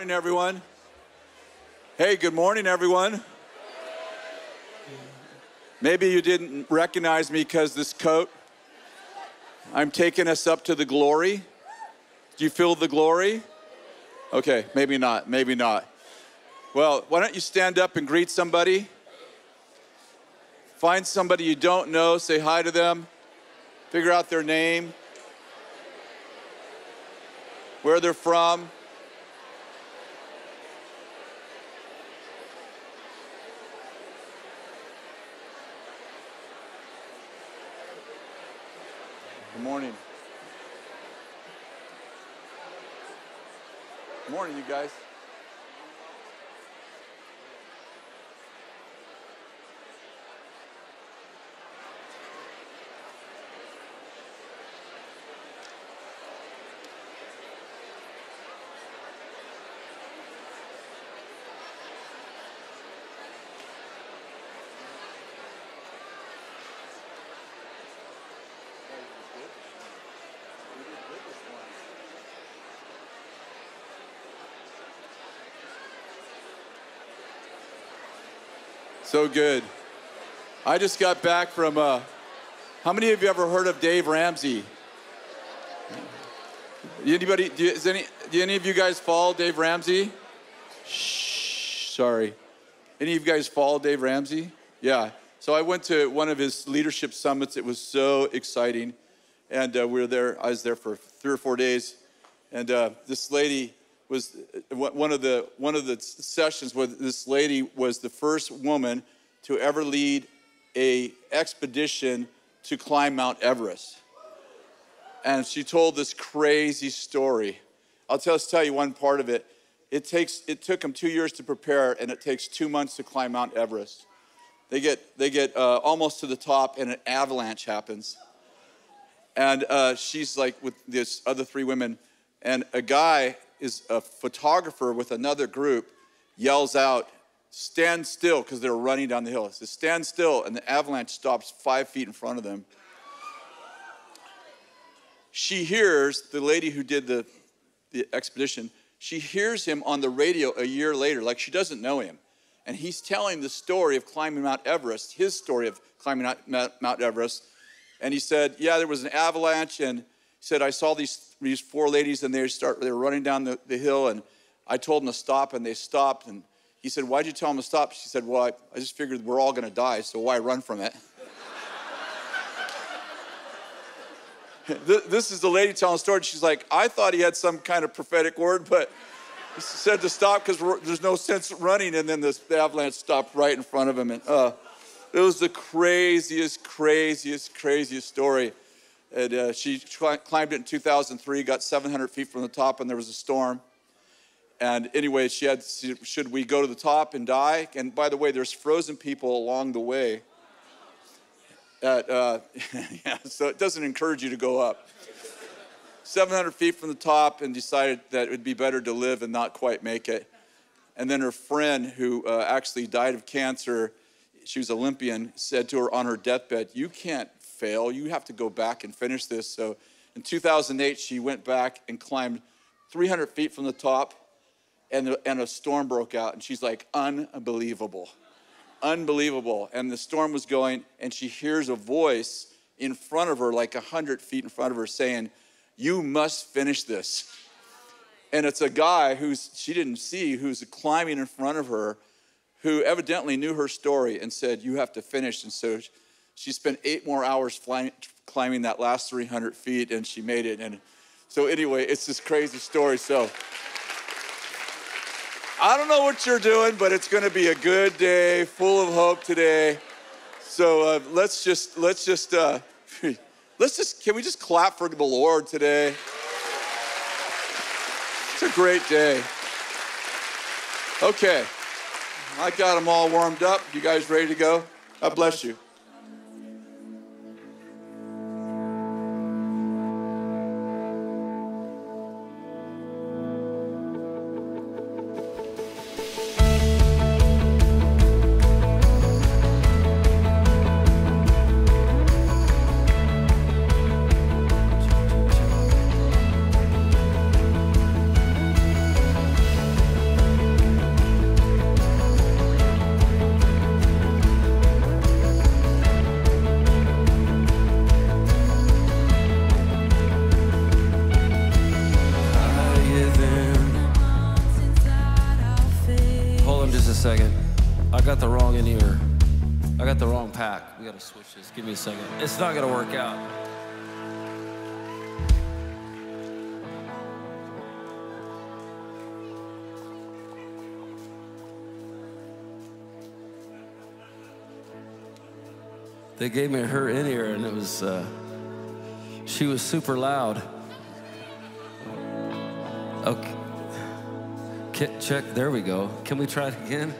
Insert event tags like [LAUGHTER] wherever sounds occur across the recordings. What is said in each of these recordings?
morning, everyone. Hey, good morning, everyone. Maybe you didn't recognize me because this coat. I'm taking us up to the glory. Do you feel the glory? Okay, maybe not, maybe not. Well, why don't you stand up and greet somebody? Find somebody you don't know, say hi to them, figure out their name, where they're from. Good morning. Good morning, you guys. So good. I just got back from, uh, how many of you ever heard of Dave Ramsey? Anybody, do, any, do any of you guys follow Dave Ramsey? Shh, sorry. Any of you guys follow Dave Ramsey? Yeah. So I went to one of his leadership summits. It was so exciting. And uh, we were there, I was there for three or four days. And uh, this lady, was uh, one of the one of the sessions where this lady was the first woman to ever lead a expedition to climb Mount Everest. And she told this crazy story. I'll just tell you one part of it. It takes it took them two years to prepare, and it takes two months to climb Mount Everest. They get they get uh, almost to the top, and an avalanche happens. And uh, she's like with this other three women, and a guy is a photographer with another group yells out, stand still, because they're running down the hill. He says, stand still, and the avalanche stops five feet in front of them. She hears the lady who did the, the expedition, she hears him on the radio a year later, like she doesn't know him. And he's telling the story of climbing Mount Everest, his story of climbing Mount Everest. And he said, Yeah, there was an avalanche, and said, I saw these these four ladies and they start they were running down the, the hill and I told them to stop and they stopped and he said, Why'd you tell them to stop? She said, Well, I, I just figured we're all gonna die, so why run from it? [LAUGHS] this is the lady telling the story. She's like, I thought he had some kind of prophetic word, but he said to stop because there's no sense running. And then this, the avalanche stopped right in front of him. And uh, it was the craziest, craziest, craziest story. And, uh, she climbed it in 2003, got 700 feet from the top, and there was a storm. And anyway, she had, should we go to the top and die? And by the way, there's frozen people along the way. At, uh, [LAUGHS] yeah, so it doesn't encourage you to go up. 700 feet from the top, and decided that it would be better to live and not quite make it. And then her friend, who uh, actually died of cancer, she was Olympian, said to her on her deathbed, You can't fail. You have to go back and finish this. So in 2008, she went back and climbed 300 feet from the top, and, the, and a storm broke out. And she's like, unbelievable, unbelievable. And the storm was going, and she hears a voice in front of her, like 100 feet in front of her, saying, You must finish this. And it's a guy who's she didn't see, who's climbing in front of her, who evidently knew her story and said, You have to finish. And so she spent eight more hours flying, climbing that last 300 feet and she made it. And so, anyway, it's this crazy story. So, I don't know what you're doing, but it's going to be a good day, full of hope today. So uh, let's just let's just uh, [LAUGHS] let's just can we just clap for the Lord today? It's a great day. Okay, I got them all warmed up. You guys ready to go? God bless you. Second. It's not gonna work out. They gave me her in ear, and it was, uh, she was super loud. Okay. Check, there we go. Can we try it again?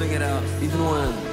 Sing it out. Even when.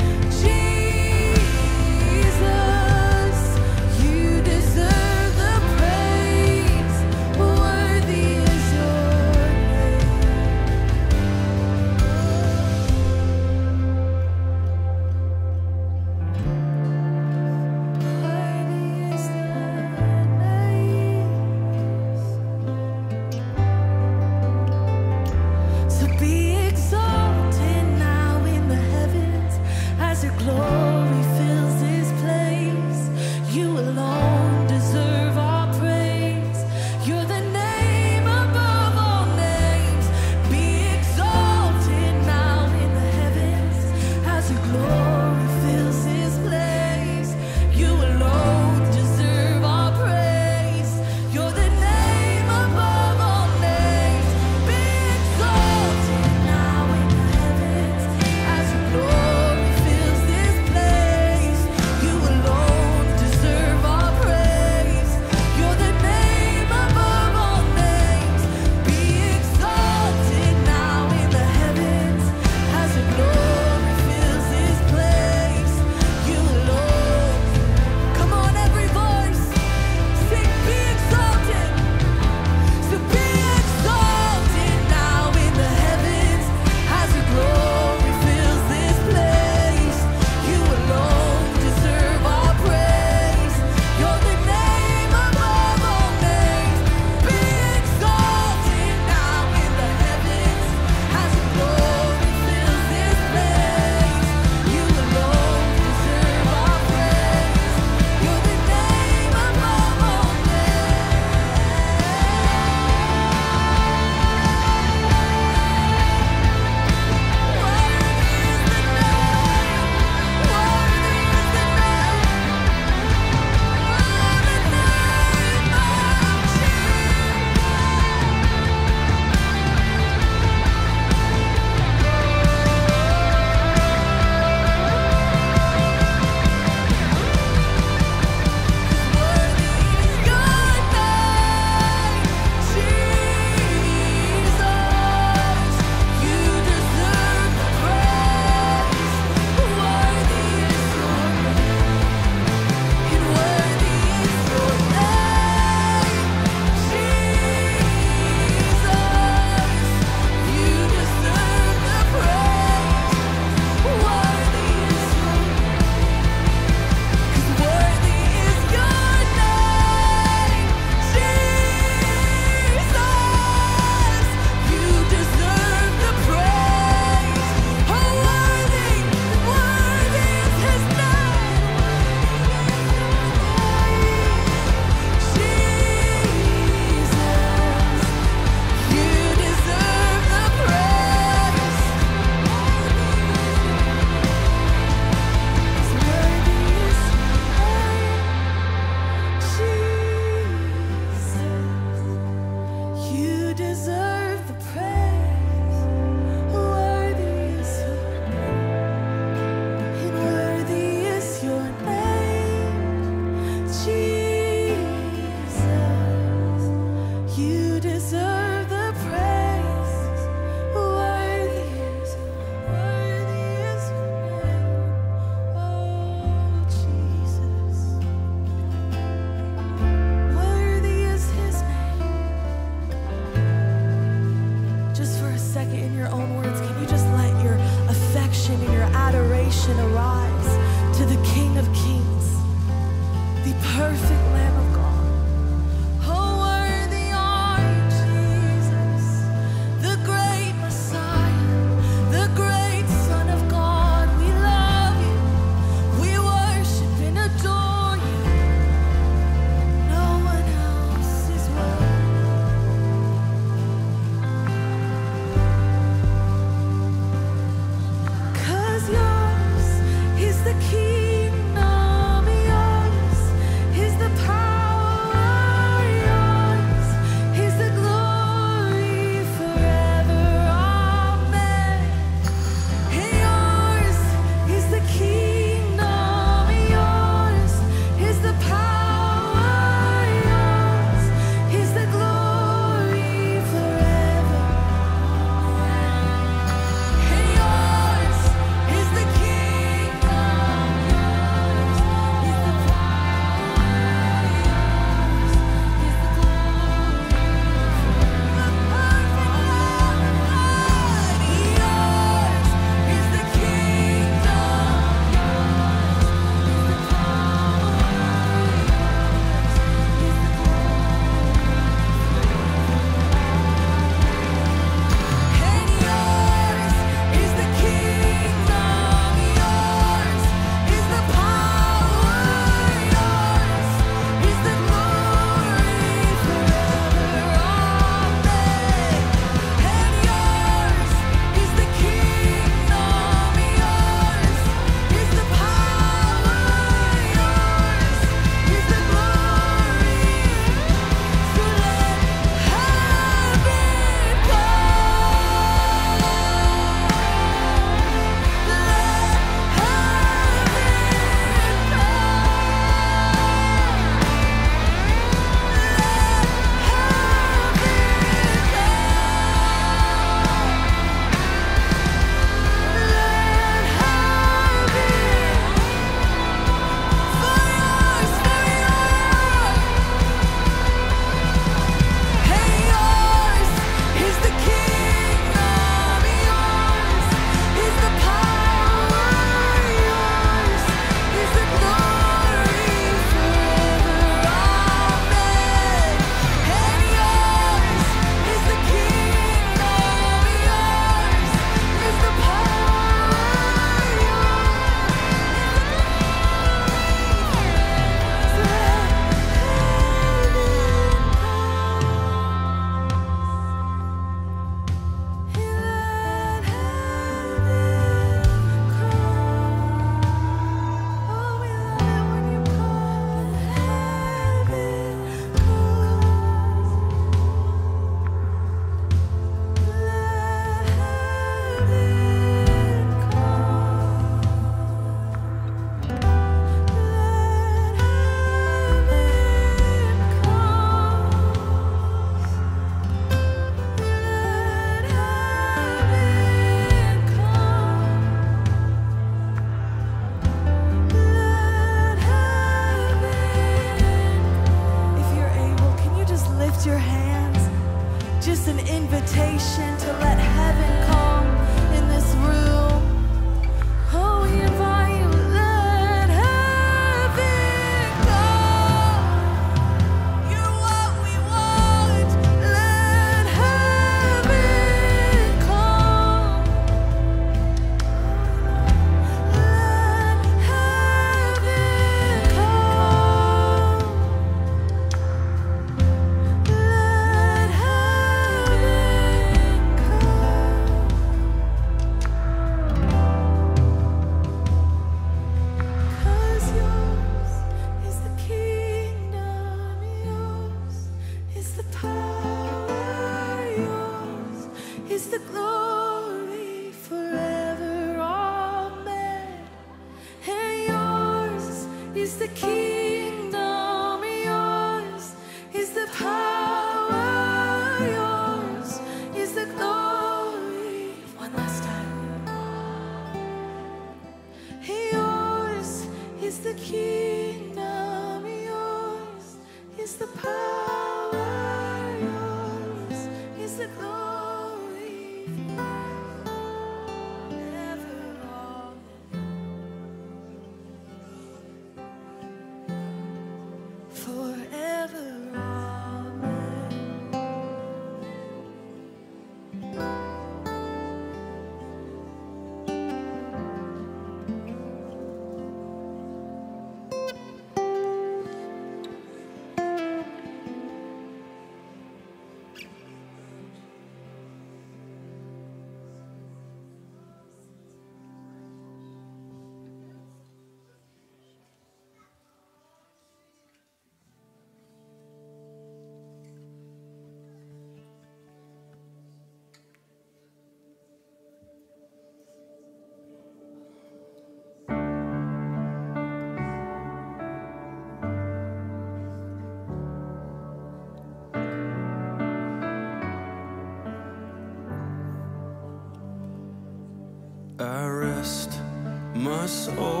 Soul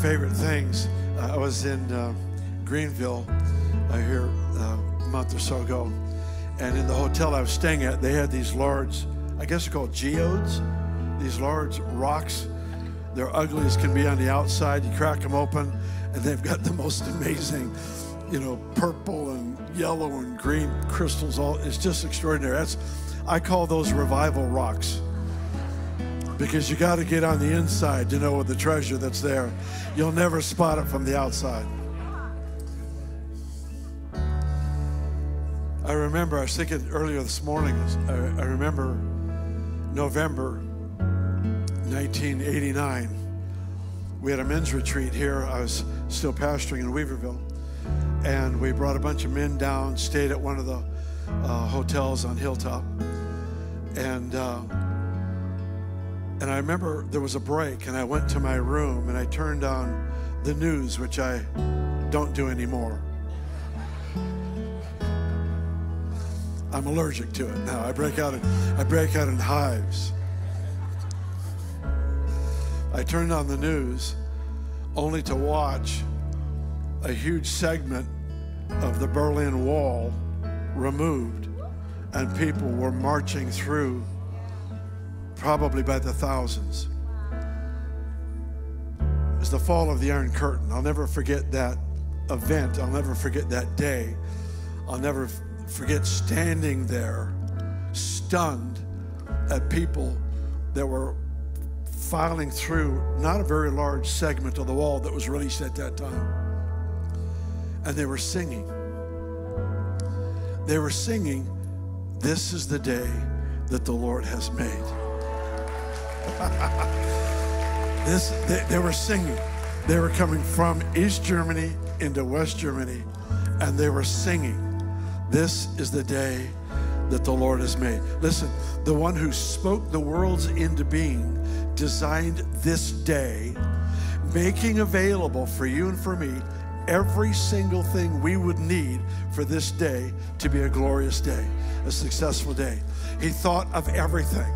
favorite things, uh, I was in uh, Greenville uh, here uh, a month or so ago, and in the hotel I was staying at, they had these large, I guess they're called geodes, these large rocks. They're ugly as can be on the outside. You crack them open, and they've got [LAUGHS] the most amazing, you know, purple and yellow and green crystals. All it's just extraordinary. That's I call those revival rocks because you got to get on the inside to know the treasure that's there. You'll never spot it from the outside. I remember, I was thinking earlier this morning, I, I remember November 1989. We had a men's retreat here. I was still pastoring in Weaverville. And we brought a bunch of men down, stayed at one of the uh, hotels on Hilltop. And, uh, and I remember there was a break, and I went to my room and I turned on the news, which I don't do anymore. I'm allergic to it now. I break out in, I break out in hives. I turned on the news only to watch a huge segment of the Berlin Wall removed, and people were marching through, probably by the thousands. It was the fall of the Iron Curtain. I'll never forget that event. I'll never forget that day. I'll never forget standing there, stunned at people that were filing through not a very large segment of the wall that was released at that time. And they were singing. They were singing, This is the day that the Lord has made. [LAUGHS] this they, they were singing. They were coming from East Germany into West Germany, and they were singing, This is the day that the Lord has made. Listen, the one who spoke the worlds into being designed this day, making available for you and for me every single thing we would need for this day to be a glorious day, a successful day. He thought of everything.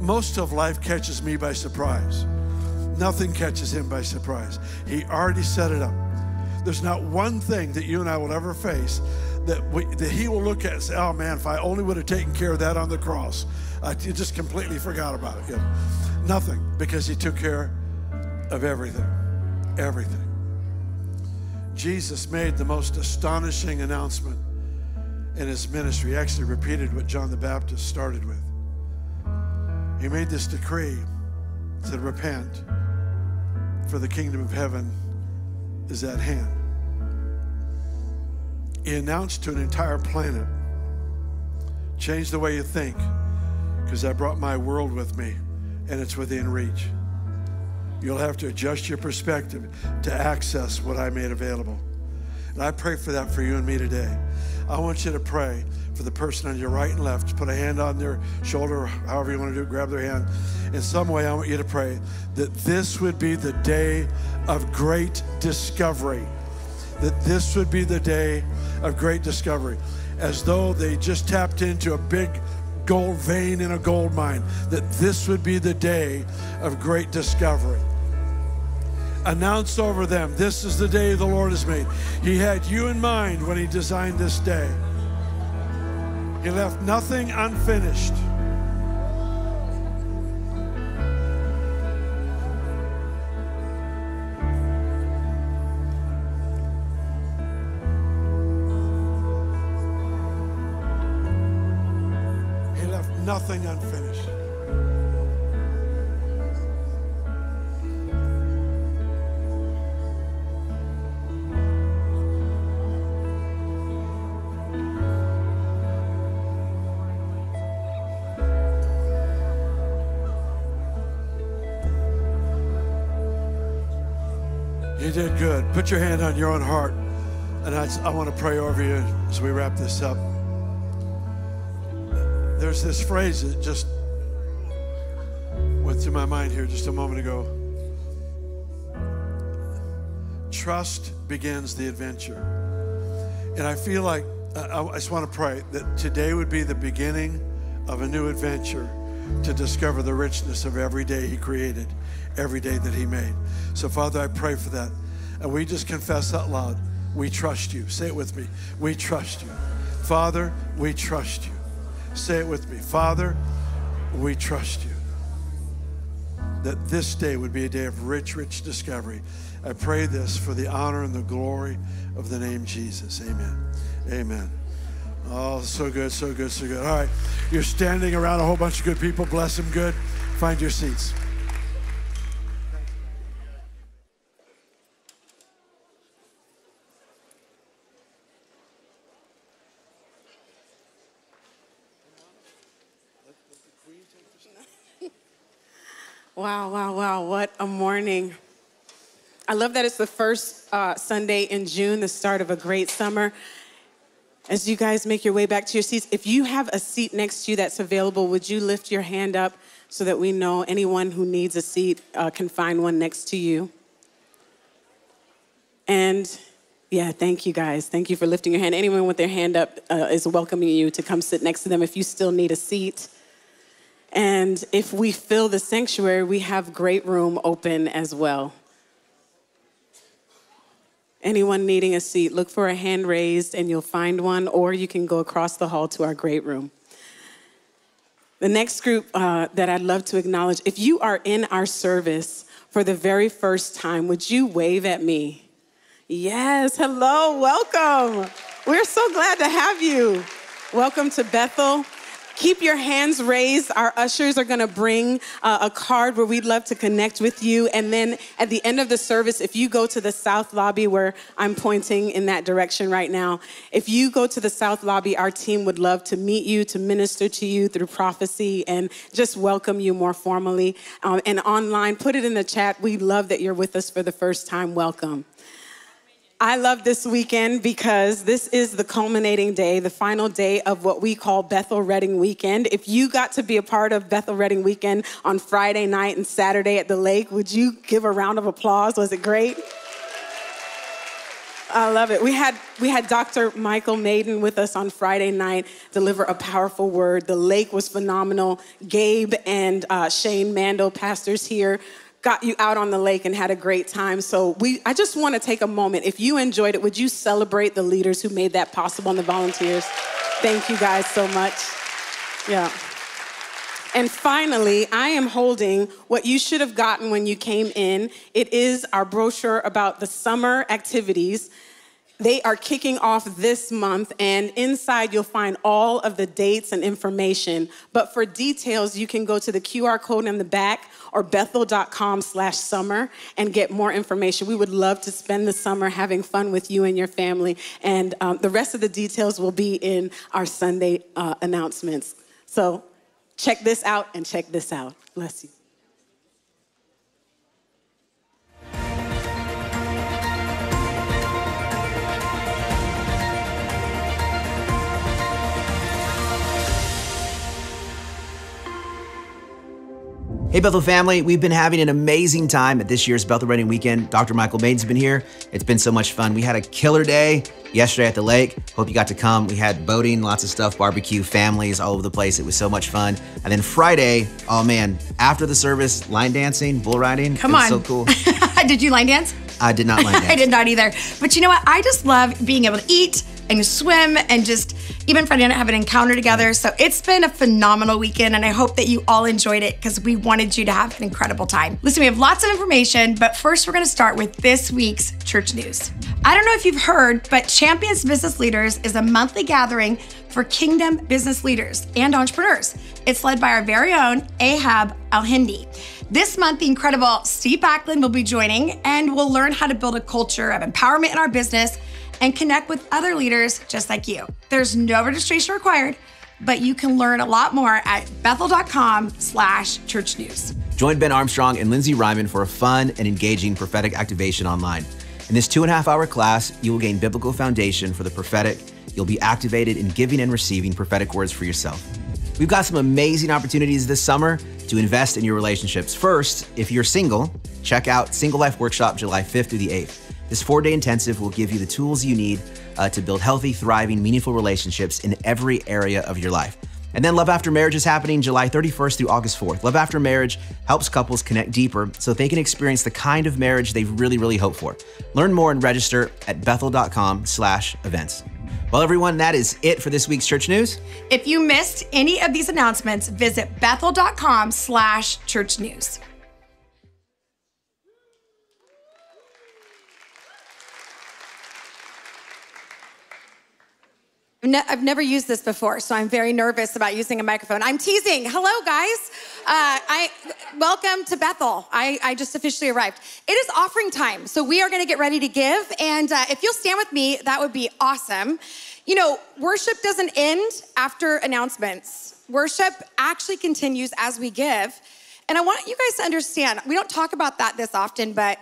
Most of life catches me by surprise. Nothing catches him by surprise. He already set it up. There's not one thing that you and I will ever face that, we, that he will look at and say, oh man, if I only would have taken care of that on the cross. I just completely forgot about it. Nothing, because he took care of everything. Everything. Jesus made the most astonishing announcement in his ministry. He actually repeated what John the Baptist started with. He made this decree said, Repent, for the kingdom of heaven is at hand. He announced to an entire planet, change the way you think, because I brought my world with me and it's within reach. You'll have to adjust your perspective to access what I made available. And I pray for that for you and me today. I want you to pray for the person on your right and left. Put a hand on their shoulder, however you want to do it, grab their hand. In some way, I want you to pray that this would be the day of great discovery. That this would be the day of great discovery. As though they just tapped into a big gold vein in a gold mine. That this would be the day of great discovery announce over them, This is the day the Lord has made. He had you in mind when He designed this day. He left nothing unfinished. He left nothing unfinished. Did good. Put your hand on your own heart. And I, I want to pray over you as we wrap this up. There's this phrase that just went through my mind here just a moment ago. Trust begins the adventure. And I feel like I, I just want to pray that today would be the beginning of a new adventure to discover the richness of every day He created, every day that He made. So, Father, I pray for that. And we just confess out loud we trust you. Say it with me. We trust you. Father, we trust you. Say it with me. Father, we trust you. That this day would be a day of rich, rich discovery. I pray this for the honor and the glory of the name Jesus. Amen. Amen. Oh, so good, so good, so good. All right. You're standing around a whole bunch of good people. Bless them good. Find your seats. Wow, wow, wow. What a morning. I love that it's the first uh, Sunday in June, the start of a great summer. As you guys make your way back to your seats, if you have a seat next to you that's available, would you lift your hand up so that we know anyone who needs a seat uh, can find one next to you? And yeah, thank you guys. Thank you for lifting your hand. Anyone with their hand up uh, is welcoming you to come sit next to them if you still need a seat. And if we fill the sanctuary, we have great room open as well. Anyone needing a seat, look for a hand raised and you'll find one, or you can go across the hall to our great room. The next group uh, that I'd love to acknowledge, if you are in our service for the very first time, would you wave at me? Yes, hello, welcome. We're so glad to have you. Welcome to Bethel. Keep your hands raised. Our ushers are going to bring uh, a card where we'd love to connect with you. And then at the end of the service, if you go to the South Lobby, where I'm pointing in that direction right now, if you go to the South Lobby, our team would love to meet you, to minister to you through prophecy, and just welcome you more formally. Um, and online, put it in the chat. We love that you're with us for the first time. Welcome. I love this weekend because this is the culminating day, the final day of what we call Bethel Redding Weekend. If you got to be a part of Bethel Redding Weekend on Friday night and Saturday at the lake, would you give a round of applause? Was it great? I love it. We had we had Dr. Michael Maiden with us on Friday night deliver a powerful word. The lake was phenomenal. Gabe and uh, Shane Mando, pastors here, got you out on the lake and had a great time. So we I just want to take a moment. If you enjoyed it, would you celebrate the leaders who made that possible and the volunteers? Thank you guys so much. Yeah. And finally, I am holding what you should have gotten when you came in. It is our brochure about the summer activities. They are kicking off this month, and inside you'll find all of the dates and information. But for details, you can go to the QR code in the back or bethel.com slash summer and get more information. We would love to spend the summer having fun with you and your family. And um, the rest of the details will be in our Sunday uh, announcements. So check this out and check this out. Bless you. Hey, Bethel family, we've been having an amazing time at this year's Bethel Redding Weekend. Dr. Michael Maiden's been here. It's been so much fun. We had a killer day yesterday at the lake. Hope you got to come. We had boating, lots of stuff, barbecue, families all over the place. It was so much fun. And then Friday, oh man, after the service, line dancing, bull riding. Come it was on. so cool. [LAUGHS] Did you line dance? I did not line dance. [LAUGHS] I did not either. But you know what? I just love being able to eat and swim and just even Friday night have an encounter together. So it's been a phenomenal weekend, and I hope that you all enjoyed it because we wanted you to have an incredible time. Listen, we have lots of information, but first we're going to start with this week's church news. I don't know if you've heard, but Champions Business Leaders is a monthly gathering for kingdom business leaders and entrepreneurs. It's led by our very own Ahab Al Hindi. This month, the incredible Steve Backlund will be joining, and we'll learn how to build a culture of empowerment in our business and connect with other leaders just like you. There's no registration required, but you can learn a lot more at bethel.com slash church news. Join Ben Armstrong and Lindsay Ryman for a fun and engaging prophetic activation online. In this two and a half hour class, you will gain biblical foundation for the prophetic. You'll be activated in giving and receiving prophetic words for yourself. We've got some amazing opportunities this summer to invest in your relationships. First, if you're single, check out Single Life Workshop July 5th through the 8th. This four day intensive will give you the tools you need uh, to build healthy, thriving, meaningful relationships in every area of your life. And then Love After Marriage is happening July 31st through August 4th. Love After Marriage helps couples connect deeper so they can experience the kind of marriage they really, really hope for. Learn more and register at bethel.com slash events. Well, everyone, that is it for this week's church news. If you missed any of these announcements, visit bethel.com slash church news. Ne- I've never used this before, so I'm very nervous about using a microphone. I'm teasing. Hello, guys. Uh, I welcome to Bethel. I, I just officially arrived. It is offering time, so we are going to get ready to give. And uh, if you'll stand with me, that would be awesome. You know, worship doesn't end after announcements. Worship actually continues as we give. And I want you guys to understand, we don't talk about that this often, but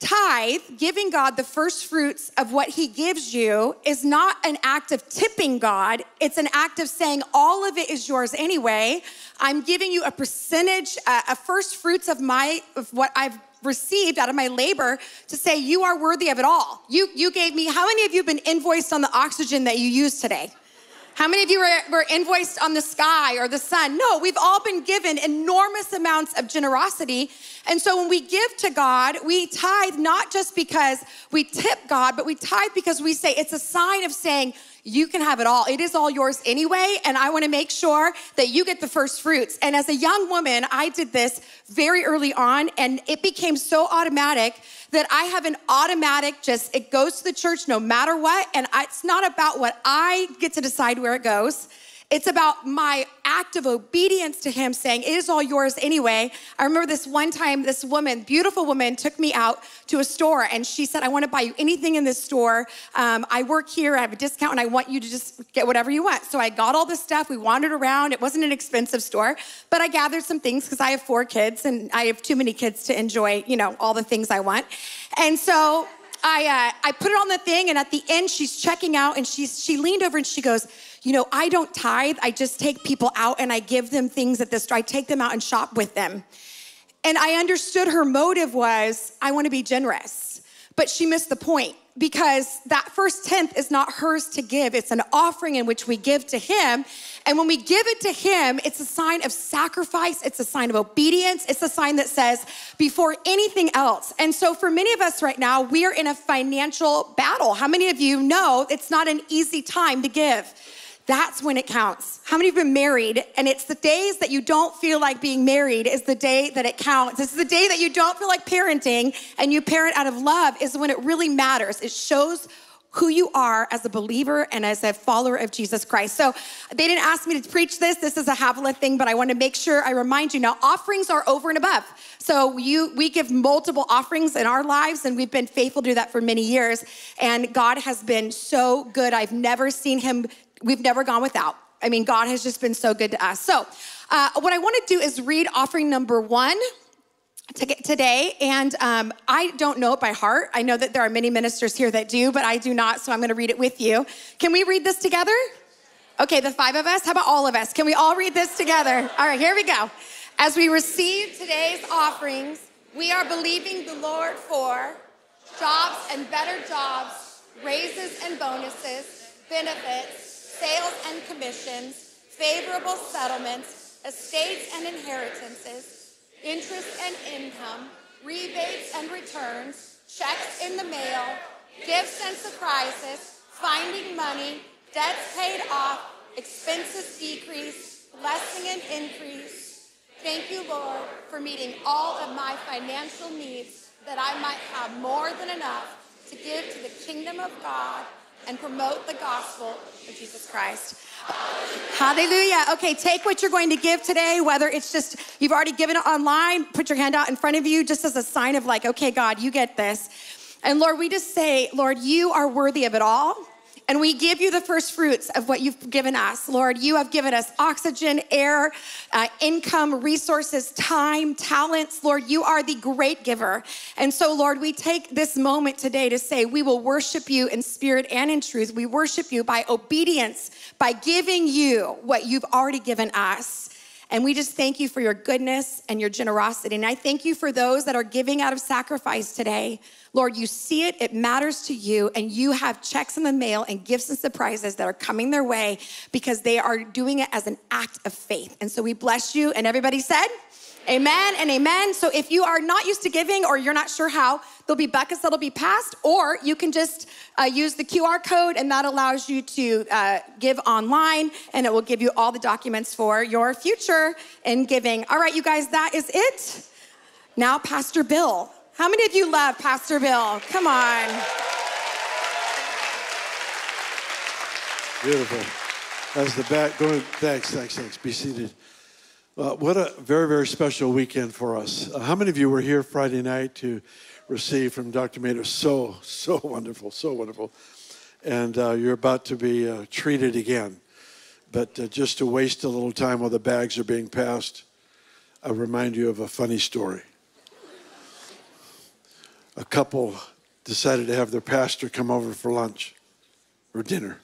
tithe, giving God the first fruits of what He gives you, is not an act of tipping God. It's an act of saying, all of it is yours anyway. I'm giving you a percentage, a first fruits of my of what I've received out of my labor to say you are worthy of it all. You you gave me. How many of you have been invoiced on the oxygen that you use today? How many of you were, were invoiced on the sky or the sun? No, we've all been given enormous amounts of generosity. And so when we give to God, we tithe not just because we tip God, but we tithe because we say it's a sign of saying, you can have it all. It is all yours anyway. And I want to make sure that you get the first fruits. And as a young woman, I did this very early on, and it became so automatic that I have an automatic just, it goes to the church no matter what. And I, it's not about what I get to decide where it goes. It's about my act of obedience to him saying, It is all yours anyway. I remember this one time, this woman, beautiful woman, took me out to a store and she said, I want to buy you anything in this store. Um, I work here, I have a discount, and I want you to just get whatever you want. So I got all this stuff. We wandered around. It wasn't an expensive store, but I gathered some things because I have four kids and I have too many kids to enjoy, you know, all the things I want. And so I, uh, I put it on the thing, and at the end, she's checking out, and she's, she leaned over and she goes, You know, I don't tithe. I just take people out and I give them things at the store. I take them out and shop with them. And I understood her motive was, I want to be generous. But she missed the point because that first tenth is not hers to give. It's an offering in which we give to Him. And when we give it to Him, it's a sign of sacrifice, it's a sign of obedience, it's a sign that says, before anything else. And so for many of us right now, we are in a financial battle. How many of you know it's not an easy time to give? That's when it counts. How many have been married? And it's the days that you don't feel like being married is the day that it counts. This is the day that you don't feel like parenting and you parent out of love is when it really matters. It shows who you are as a believer and as a follower of Jesus Christ. So they didn't ask me to preach this. This is a Havilah thing, but I want to make sure I remind you now offerings are over and above. So you we give multiple offerings in our lives and we've been faithful to do that for many years and God has been so good. I've never seen him we've never gone without. I mean, God has just been so good to us. So, uh, what I want to do is read offering number one to get today. And um, I don't know it by heart. I know that there are many ministers here that do, but I do not. So, I'm going to read it with you. Can we read this together? Okay, the five of us. How about all of us? Can we all read this together? All right, here we go. As we receive today's offerings, we are believing the Lord for jobs and better jobs, raises and bonuses, benefits, sales and commissions, favorable settlements, estates and inheritances, interest and income, rebates and returns, checks in the mail, gifts and surprises, finding money, debts paid off, expenses decrease, blessing and increase. Thank you, Lord, for meeting all of my financial needs that I might have more than enough to give to the kingdom of God and promote the gospel of Jesus Christ. Hallelujah. Okay, take what you're going to give today, whether it's just you've already given it online, put your hand out in front of you just as a sign of like, okay, God, you get this. And Lord, we just say, Lord, you are worthy of it all. And we give you the first fruits of what you've given us. Lord, you have given us oxygen, air, uh, income, resources, time, talents. Lord, you are the great giver. And so, Lord, we take this moment today to say we will worship you in spirit and in truth. We worship you by obedience, by giving you what you've already given us. And we just thank you for your goodness and your generosity. And I thank you for those that are giving out of sacrifice today. Lord, you see it, it matters to you, and you have checks in the mail and gifts and surprises that are coming their way because they are doing it as an act of faith. And so we bless you. And everybody said, Amen and amen. So if you are not used to giving or you're not sure how, there'll be buckets that'll be passed, or you can just uh, use the QR code, and that allows you to uh, give online, and it will give you all the documents for your future in giving. All right, you guys, that is it. Now, Pastor Bill. How many of you love Pastor Bill? Come on. Beautiful. As the back going, thanks, thanks, thanks. Be seated. Uh, what a very, very special weekend for us. Uh, how many of you were here Friday night to receive from Dr. Maiden? So, so wonderful, so wonderful. And uh, you're about to be uh, treated again. But uh, just to waste a little time while the bags are being passed, I remind you of a funny story. A couple decided to have their pastor come over for lunch or dinner.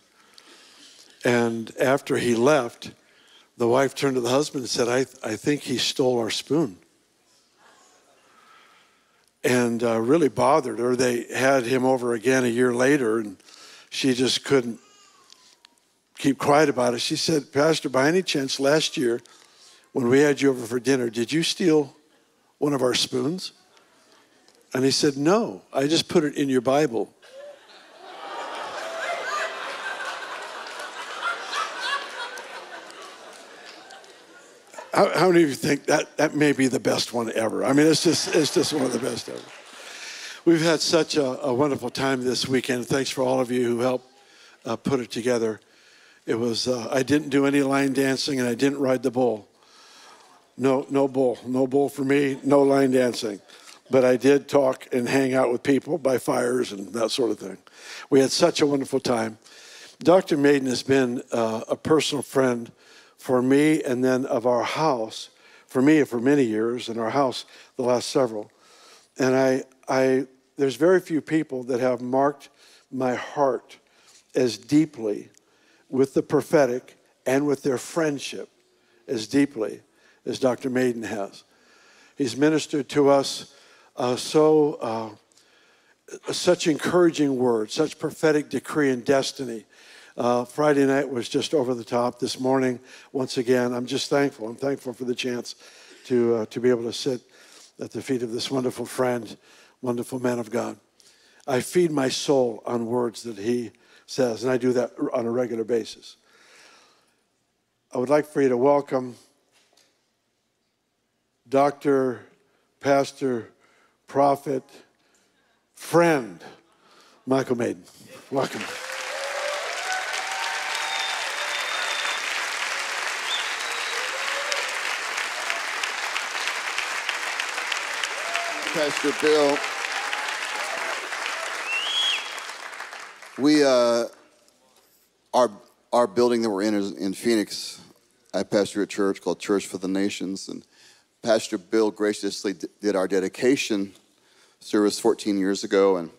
And after he left, the wife turned to the husband and said, I, I think he stole our spoon. And uh, really bothered her. They had him over again a year later, and she just couldn't keep quiet about it. She said, Pastor, by any chance, last year when we had you over for dinner, did you steal one of our spoons? And he said, No, I just put it in your Bible. How, how, many of you think that that may be the best one ever? I mean, it's just it's just one of the best ever. We've had such a, a wonderful time this weekend. Thanks for all of you who helped uh, put it together. It was uh, I didn't do any line dancing and I didn't ride the bull. No, no bull, no bull for me. No line dancing, but I did talk and hang out with people by fires and that sort of thing. We had such a wonderful time. Dr. Maiden has been uh, a personal friend for me and then of our house, for me for many years, and our house the last several. And I, I, there's very few people that have marked my heart as deeply with the prophetic and with their friendship as deeply as Dr. Maiden has. He's ministered to us uh, so, uh, such encouraging words, such prophetic decree and destiny uh, Friday night was just over the top. This morning, once again, I'm just thankful. I'm thankful for the chance to, uh, to be able to sit at the feet of this wonderful friend, wonderful man of God. I feed my soul on words that he says, and I do that on a regular basis. I would like for you to welcome Dr. Pastor, Prophet, Friend, Michael Maiden. Welcome. Pastor Bill. We, uh, our, our building that we're in is in Phoenix. I pastor a church called Church for the Nations, and Pastor Bill graciously did our dedication service 14 years ago, and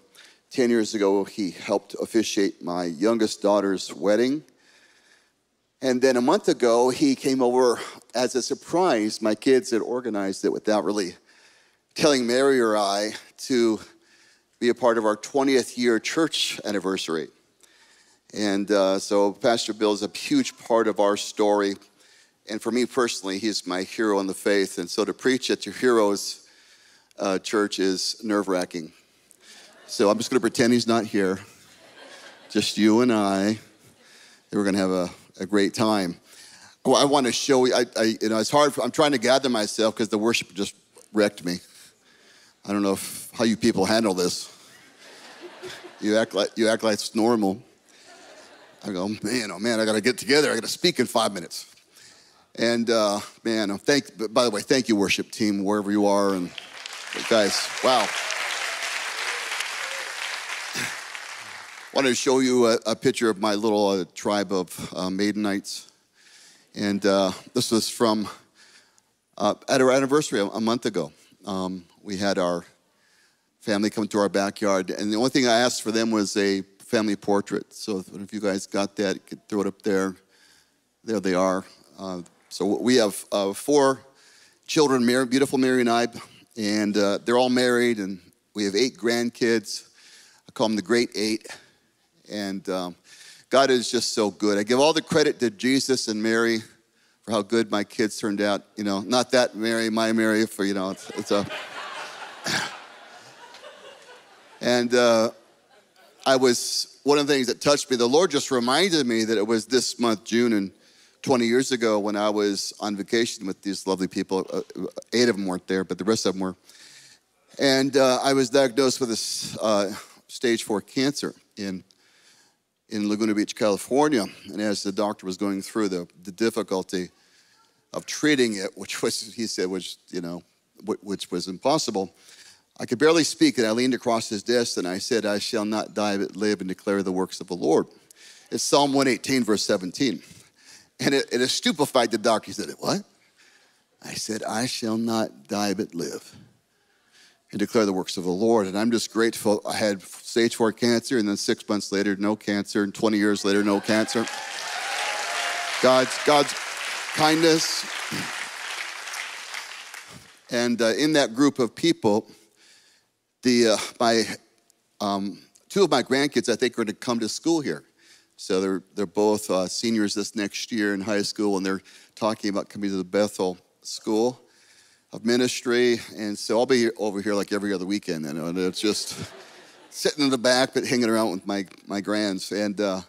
10 years ago he helped officiate my youngest daughter's wedding. And then a month ago, he came over as a surprise. My kids had organized it without really telling Mary or I to be a part of our 20th year church anniversary. And uh, so Pastor Bill is a huge part of our story. And for me personally, he's my hero in the faith. And so to preach at your hero's uh, church is nerve wracking. So I'm just going to pretend he's not here. Just you and I. And we're going to have a, a great time. Well, I want to show you, I, I, you know, it's hard. For, I'm trying to gather myself because the worship just wrecked me. I don't know if, how you people handle this. You act like you act like it's normal. I go, man, oh man, I got to get together. I got to speak in five minutes. And uh, man, thank. By the way, thank you, worship team, wherever you are, and guys, wow. [SIGHS] wanted to show you a, a picture of my little uh, tribe of uh, Maidenites. And uh, this was from uh, at our anniversary a, a month ago. Um, we had our family come to our backyard, and the only thing I asked for them was a family portrait. So if you guys got that, you could throw it up there. There they are. Uh, so we have uh, four children, Mary, beautiful Mary and I, and uh, they're all married, and we have eight grandkids. I call them the Great Eight. And um, God is just so good. I give all the credit to Jesus and Mary for how good my kids turned out. You know, not that Mary, my Mary, for, you know, it's, it's a. [CLEARS THROAT] and uh, I was, one of the things that touched me, the Lord just reminded me that it was this month, June, and 20 years ago when I was on vacation with these lovely people. Uh, eight of them weren't there, but the rest of them were. And uh, I was diagnosed with a uh, stage four cancer in in Laguna Beach, California. And as the doctor was going through the, the difficulty of treating it, [LAUGHS] which was, he said, was, you know, which was impossible, I could barely speak. And I leaned across his desk and I said, I shall not die but live and declare the works of the Lord. It's Psalm 118, verse 17. And it, it stupefied the doctor. He said, What? I said, I shall not die but live and declare the works of the Lord. And I'm just grateful. I had stage four cancer, and then six months later, no cancer, and 20 years later, no cancer. God's, God's kindness. And uh, in that group of people, the, uh, my, um, two of my grandkids, I think, are going to come to school here. So they're, they're both uh, seniors this next year in high school, and they're talking about coming to the Bethel School of ministry. And so I'll be over here like every other weekend, you know, and it's just [LAUGHS] sitting in the back, but hanging around with my, my grands. And uh,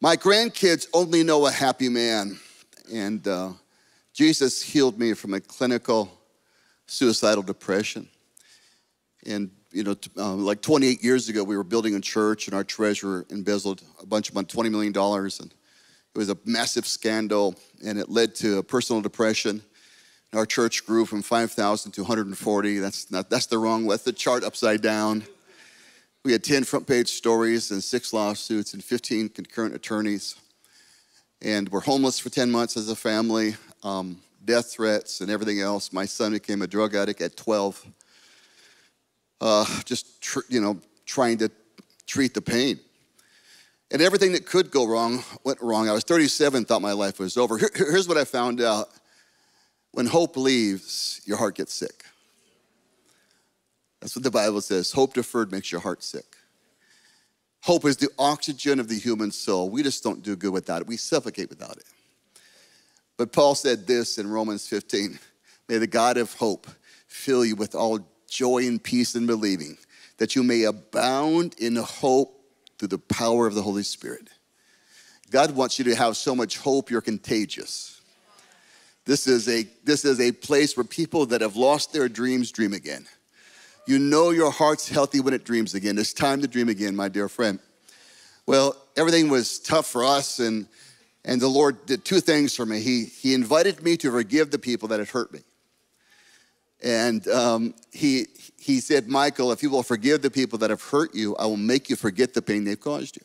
my grandkids only know a happy man. And uh, Jesus healed me from a clinical suicidal depression. And, you know, uh, like 28 years ago, we were building a church, and our treasurer embezzled a bunch of money, $20 million. And it was a massive scandal, and it led to a personal depression our church grew from 5,000 to 140. That's not, that's the wrong, that's the chart upside down. We had 10 front page stories and six lawsuits and 15 concurrent attorneys. And we're homeless for 10 months as a family, um, death threats and everything else. My son became a drug addict at 12. Uh, just, tr- you know, trying to treat the pain. And everything that could go wrong went wrong. I was 37, thought my life was over. Here, here's what I found out when hope leaves, your heart gets sick. That's what the Bible says. Hope deferred makes your heart sick. Hope is the oxygen of the human soul. We just don't do good without it, we suffocate without it. But Paul said this in Romans 15 May the God of hope fill you with all joy and peace in believing, that you may abound in hope through the power of the Holy Spirit. God wants you to have so much hope you're contagious. This is a this is a place where people that have lost their dreams dream again. You know your heart's healthy when it dreams again. It's time to dream again, my dear friend. Well, everything was tough for us, and and the Lord did two things for me. He He invited me to forgive the people that had hurt me, and um, he He said, Michael, if you will forgive the people that have hurt you, I will make you forget the pain they've caused you.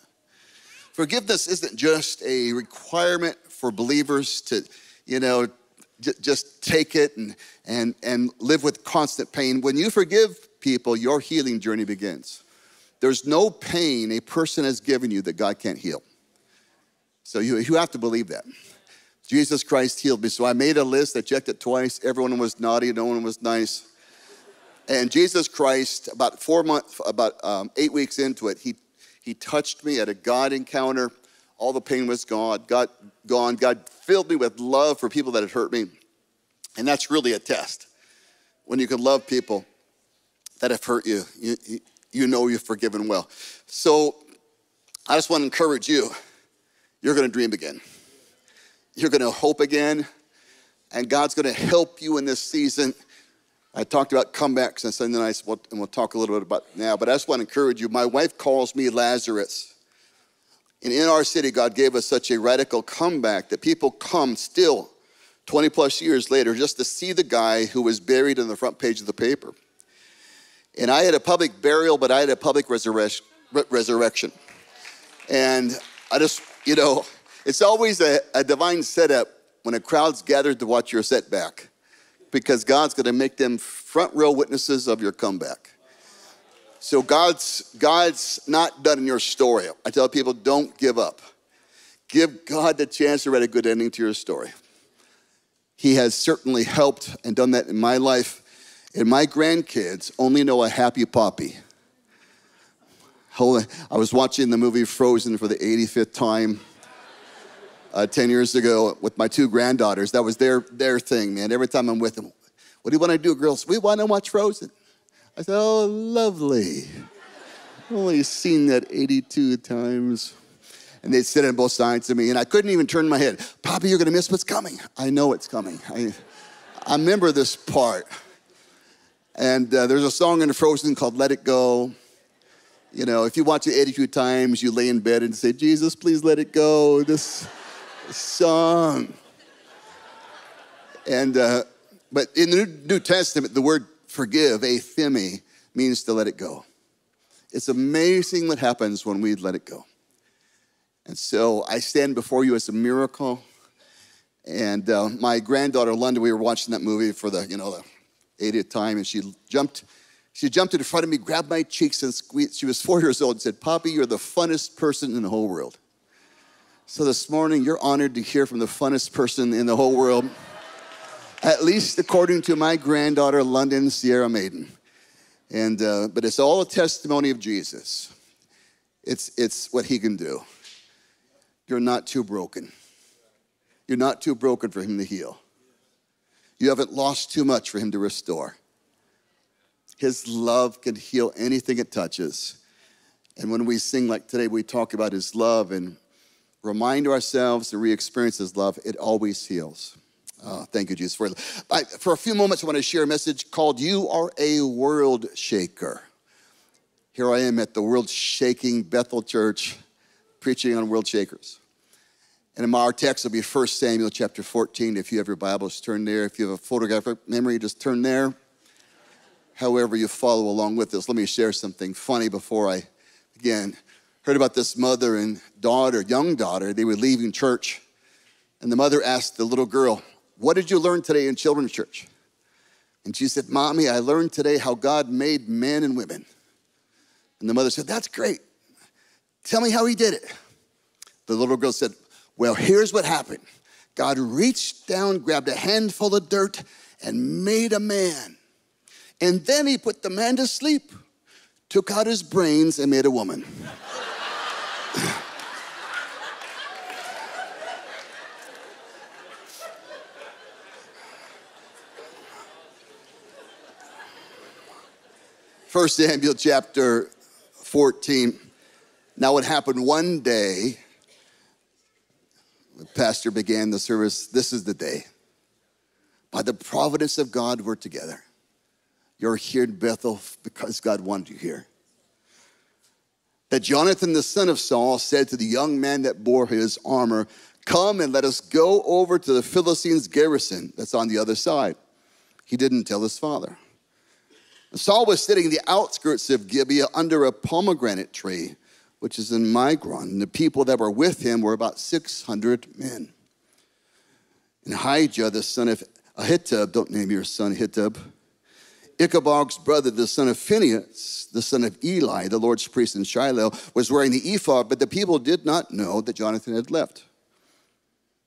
Forgiveness isn't just a requirement for believers to, you know, just take it and, and, and live with constant pain. When you forgive people, your healing journey begins. There's no pain a person has given you that God can't heal. So you, you have to believe that. Jesus Christ healed me. So I made a list. I checked it twice. Everyone was naughty. No one was nice. And Jesus Christ, about four months, about um, eight weeks into it, he, he touched me at a God encounter. All the pain was gone. God gone. God filled me with love for people that had hurt me. And that's really a test. When you can love people that have hurt you, you, you- know you've forgiven well. So I just want to encourage you. You're going to dream again. You're going to hope again. And God's going to help you in this season. I talked about comebacks on Sunday nights, and we'll talk a little bit about now. But I just want to encourage you. My wife calls me Lazarus. And in our city, God gave us such a radical comeback that people come still 20 plus years later just to see the guy who was buried in the front page of the paper. And I had a public burial, but I had a public resurrection. resurrection. And I just, you know, it's always a, a divine setup when a crowd's gathered to watch your setback because God's going to make them front row witnesses of your comeback. So God's God's not done in your story. I tell people don't give up. Give God the chance to write a good ending to your story. He has certainly helped and done that in my life. And my grandkids only know a happy poppy. I was watching the movie Frozen for the 85th time uh, 10 years ago with my two granddaughters. That was their, their thing, man. Every time I'm with them, what do you want to do, girls? We want to watch Frozen. I said, oh, lovely. I've only seen that 82 times. And they'd sit on both sides of me, and I couldn't even turn my head. Poppy, you're going to miss what's coming. I know it's coming. I, I remember this part. And uh, there's a song in Frozen called Let It Go. You know, if you watch it 82 times, you lay in bed and say, Jesus, please let it go. This song. And, uh, but in the New- Testament, the word forgive, aphiemi, means to let it go. It's amazing what happens when we let it go. And so I stand before you as a miracle. And uh, my granddaughter London, we were watching that movie for the, you know, the 80th time, and she jumped, she jumped in front of me, grabbed my cheeks, and squeezed. She was four years old and said, Poppy, you're the funnest person in the whole world. So this morning, you're honored to hear from the funnest person in the whole world, at least according to my granddaughter, London Sierra Maiden. And, uh, but it's all a testimony of Jesus. It's, it's what he can do. You're not too broken. You're not too broken for him to heal. You haven't lost too much for him to restore. His love can heal anything it touches. And when we sing like today, we talk about his love and remind ourselves to re experience his love, it always heals. Oh, thank you, Jesus. For, I, for a few moments, I want to share a message called You Are a World Shaker. Here I am at the World Shaking Bethel Church preaching on world shakers. And in our text will be 1 Samuel chapter 14. If you have your Bibles, turn there. If you have a photographic memory, just turn there. However, you follow along with this, let me share something funny before I begin. Heard about this mother and daughter, young daughter. They were leaving church, and the mother asked the little girl, What did you learn today in children's church? And she said, Mommy, I learned today how God made men and women. And the mother said, That's great. Tell me how he did it. The little girl said, Well, here's what happened God reached down, grabbed a handful of dirt, and made a man. And then he put the man to sleep, took out his brains, and made a woman. [LAUGHS] First Samuel chapter 14. Now, it happened one day. The pastor began the service. This is the day. By the providence of God, we're together. You're here in Bethel because God wanted you here. That Jonathan, the son of Saul, said to the young man that bore his armor, Come and let us go over to the Philistines' garrison that's on the other side. He didn't tell his father. Saul was sitting in the outskirts of Gibeah under a pomegranate tree, which is in Migron. And the people that were with him were about 600 men. And Ahijah, the son of Ahitub, don't name your son Ahitub, Ichabod's brother, the son of Phinehas, the son of Eli, the Lord's priest in Shiloh, was wearing the ephod, but the people did not know that Jonathan had left.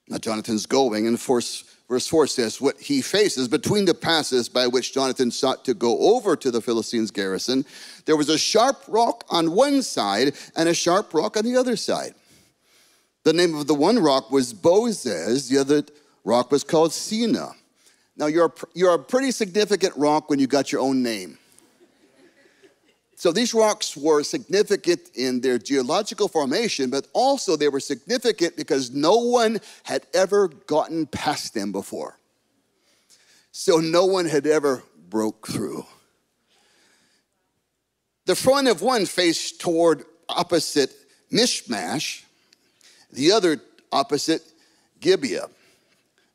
Now Jonathan's going, and verse, verse 4 says, What he faces between the passes by which Jonathan sought to go over to the Philistines' garrison, there was a sharp rock on one side and a sharp rock on the other side. The name of the one rock was Bozez, the other rock was called Seneh. Now, you're a, you're a pretty significant rock when you got your own name. So these rocks were significant in their geological formation, but also they were significant because no one had ever gotten past them before. So no one had ever broke through. The front of one faced toward opposite Michmash, the other opposite Gibeah.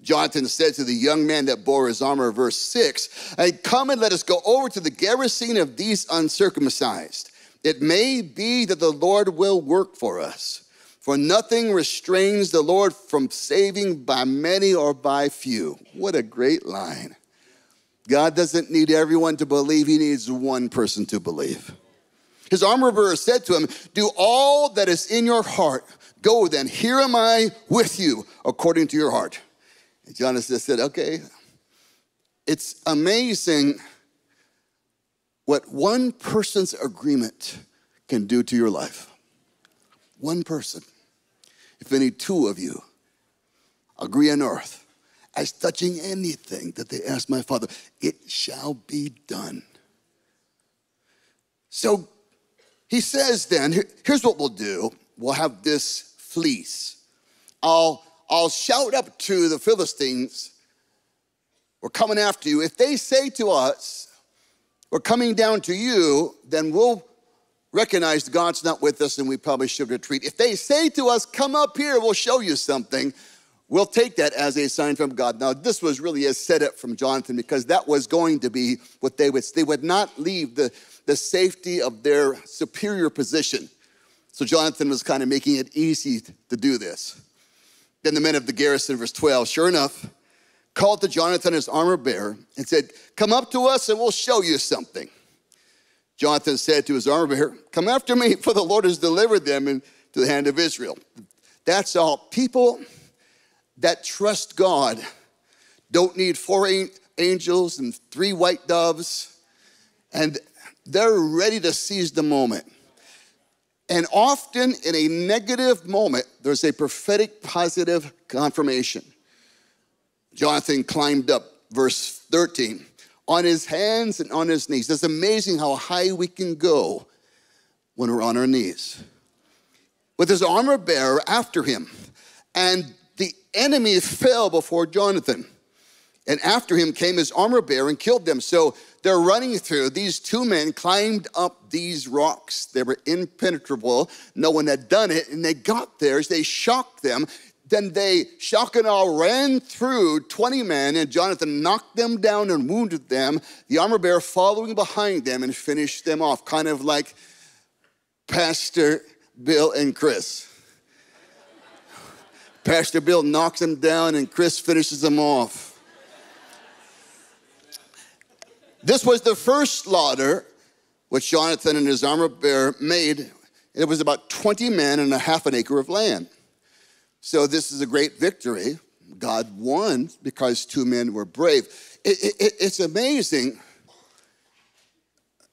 Jonathan said to the young man that bore his armor, verse 6, hey, Come and let us go over to the garrison of these uncircumcised. It may be that the Lord will work for us, for nothing restrains the Lord from saving by many or by few. What a great line. God doesn't need everyone to believe, He needs one person to believe. His armor bearer said to him, Do all that is in your heart. Go then, here am I with you, according to your heart. And Jonathan said, Okay. It's amazing what one person's agreement can do to your life. One person. If any two of you agree on earth as touching anything that they ask my Father, it shall be done. So he says then, here's what we'll do. We'll have this fleece. I'll, I'll shout up to the Philistines, we're coming after you. If they say to us, we're coming down to you, then we'll recognize God's not with us and we probably should retreat. If they say to us, come up here, we'll show you something, we'll take that as a sign from God. Now, this was really a setup from Jonathan because that was going to be what they would, they would not leave the, the safety of their superior position. So Jonathan was kind of making it easy to do this. Then the men of the garrison, verse 12, sure enough, called to Jonathan his armor bearer and said, Come up to us and we'll show you something. Jonathan said to his armor bearer, Come after me, for the Lord has delivered them into the hand of Israel. That's all. People that trust God don't need four angels and three white doves, and they're ready to seize the moment. And often in a negative moment, there's a prophetic positive confirmation. Jonathan climbed up, verse 13, on his hands and on his knees. It's amazing how high we can go when we're on our knees. With his armor bearer after him, and the enemy fell before Jonathan. And after him came his armor bearer and killed them. So they're running through. These two men climbed up these rocks. They were impenetrable. No one had done it. And they got there. They shocked them. Then they, shock and all, ran through 20 men, and Jonathan knocked them down and wounded them. The armor bearer following behind them and finished them off, kind of like Pastor Bill and Kris. Pastor Bill knocks them down, and Kris finishes them off. This was the first slaughter which Jonathan and his armor bearer made. It was about 20 men and a half an acre of land. So this is a great victory. God won because two men were brave. It- it- it's amazing.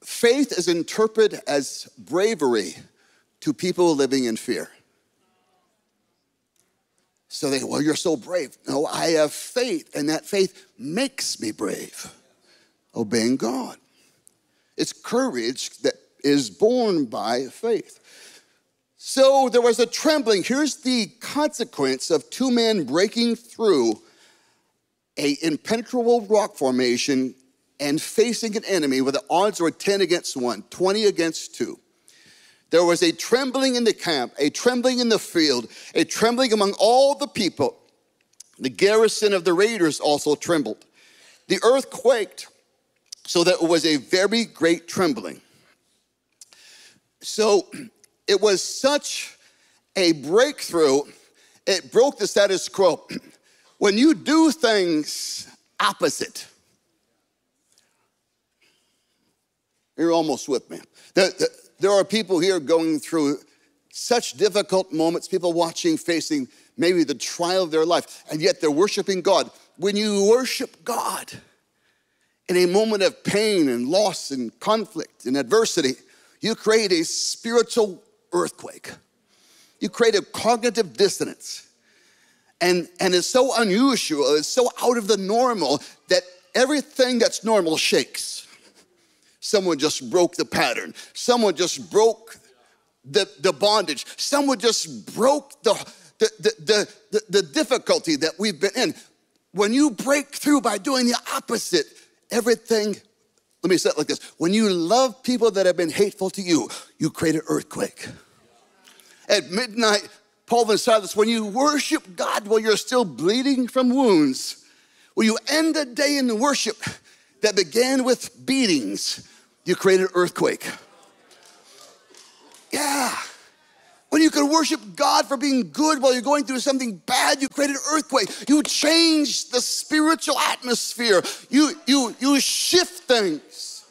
Faith is interpreted as bravery to people living in fear. So they, well, you're so brave. No, I have faith, and that faith makes me brave obeying God. It's courage that is born by faith. So there was a trembling. Here's the consequence of two men breaking through a impenetrable rock formation and facing an enemy where the odds were 10 against 1, 20 against 2. There was a trembling in the camp, a trembling in the field, a trembling among all the people. The garrison of the raiders also trembled. The earth quaked, so that was a very great trembling. So it was such a breakthrough, it broke the status quo. When you do things opposite, you're almost with me. There- there are people here going through such difficult moments, people watching, facing maybe the trial of their life, and yet they're worshiping God. When you worship God in a moment of pain and loss and conflict and adversity, you create a spiritual earthquake. You create a cognitive dissonance. And, and it's so unusual, it's so out of the normal that everything that's normal shakes. Someone just broke the pattern. Someone just broke the, the bondage. Someone just broke the, the, the, the, the, the difficulty that we've been in. When you break through by doing the opposite, everything, let me say it like this when you love people that have been hateful to you, you create an earthquake. At midnight, Paul and Silas, when you worship God while you're still bleeding from wounds, when you end a day in the worship that began with beatings, you create an earthquake. Yeah. When you can worship God for being good while you're going through something bad, you create an earthquake. You change the spiritual atmosphere. You, you, you shift things.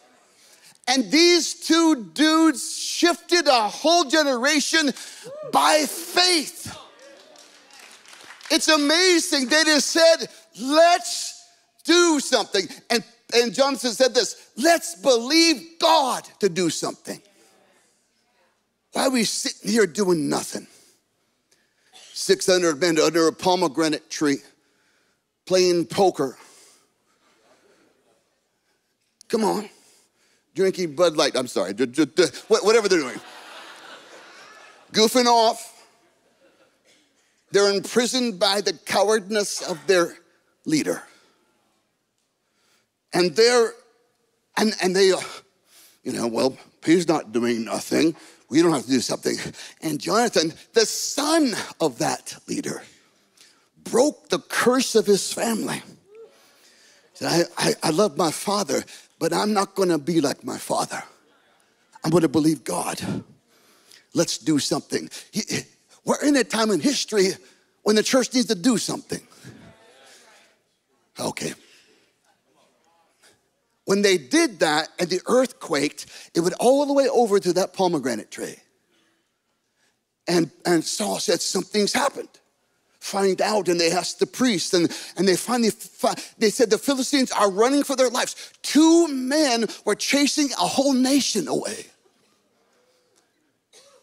And these two dudes shifted a whole generation by faith. It's amazing. They just said, let's do something. And, and Jonathan said this let's believe God to do something. Why are we sitting here doing nothing? 600 men under a pomegranate tree playing poker. Come on. Drinking Bud Light. I'm sorry. Whatever they're doing. Goofing off. They're imprisoned by the cowardness of their leader. And they're, and, and they, you know, well, he's not doing nothing. We don't have to do something. And Jonathan, the son of that leader, broke the curse of his family. He said, I, I, I love my father, but I'm not going to be like my father. I'm going to believe God. Let's do something. He, we're in a time in history when the church needs to do something. Okay. When they did that and the earth quaked, it went all the way over to that pomegranate tree. And, and Saul said, Something's happened. Find out, and they asked the priest, and, and they finally fi- they said the Philistines are running for their lives. Two men were chasing a whole nation away.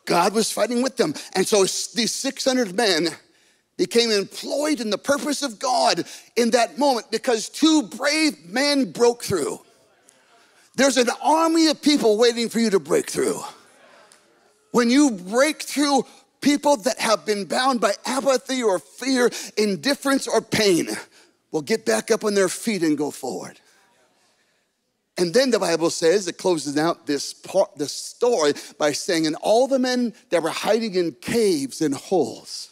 God was fighting with them. And so these 600 men became employed in the purpose of God in that moment because two brave men broke through. There's an army of people waiting for you to break through. When you break through, people that have been bound by apathy or fear, indifference or pain will get back up on their feet and go forward. And then the Bible says, it closes out this part, this story by saying, and all the men that were hiding in caves and holes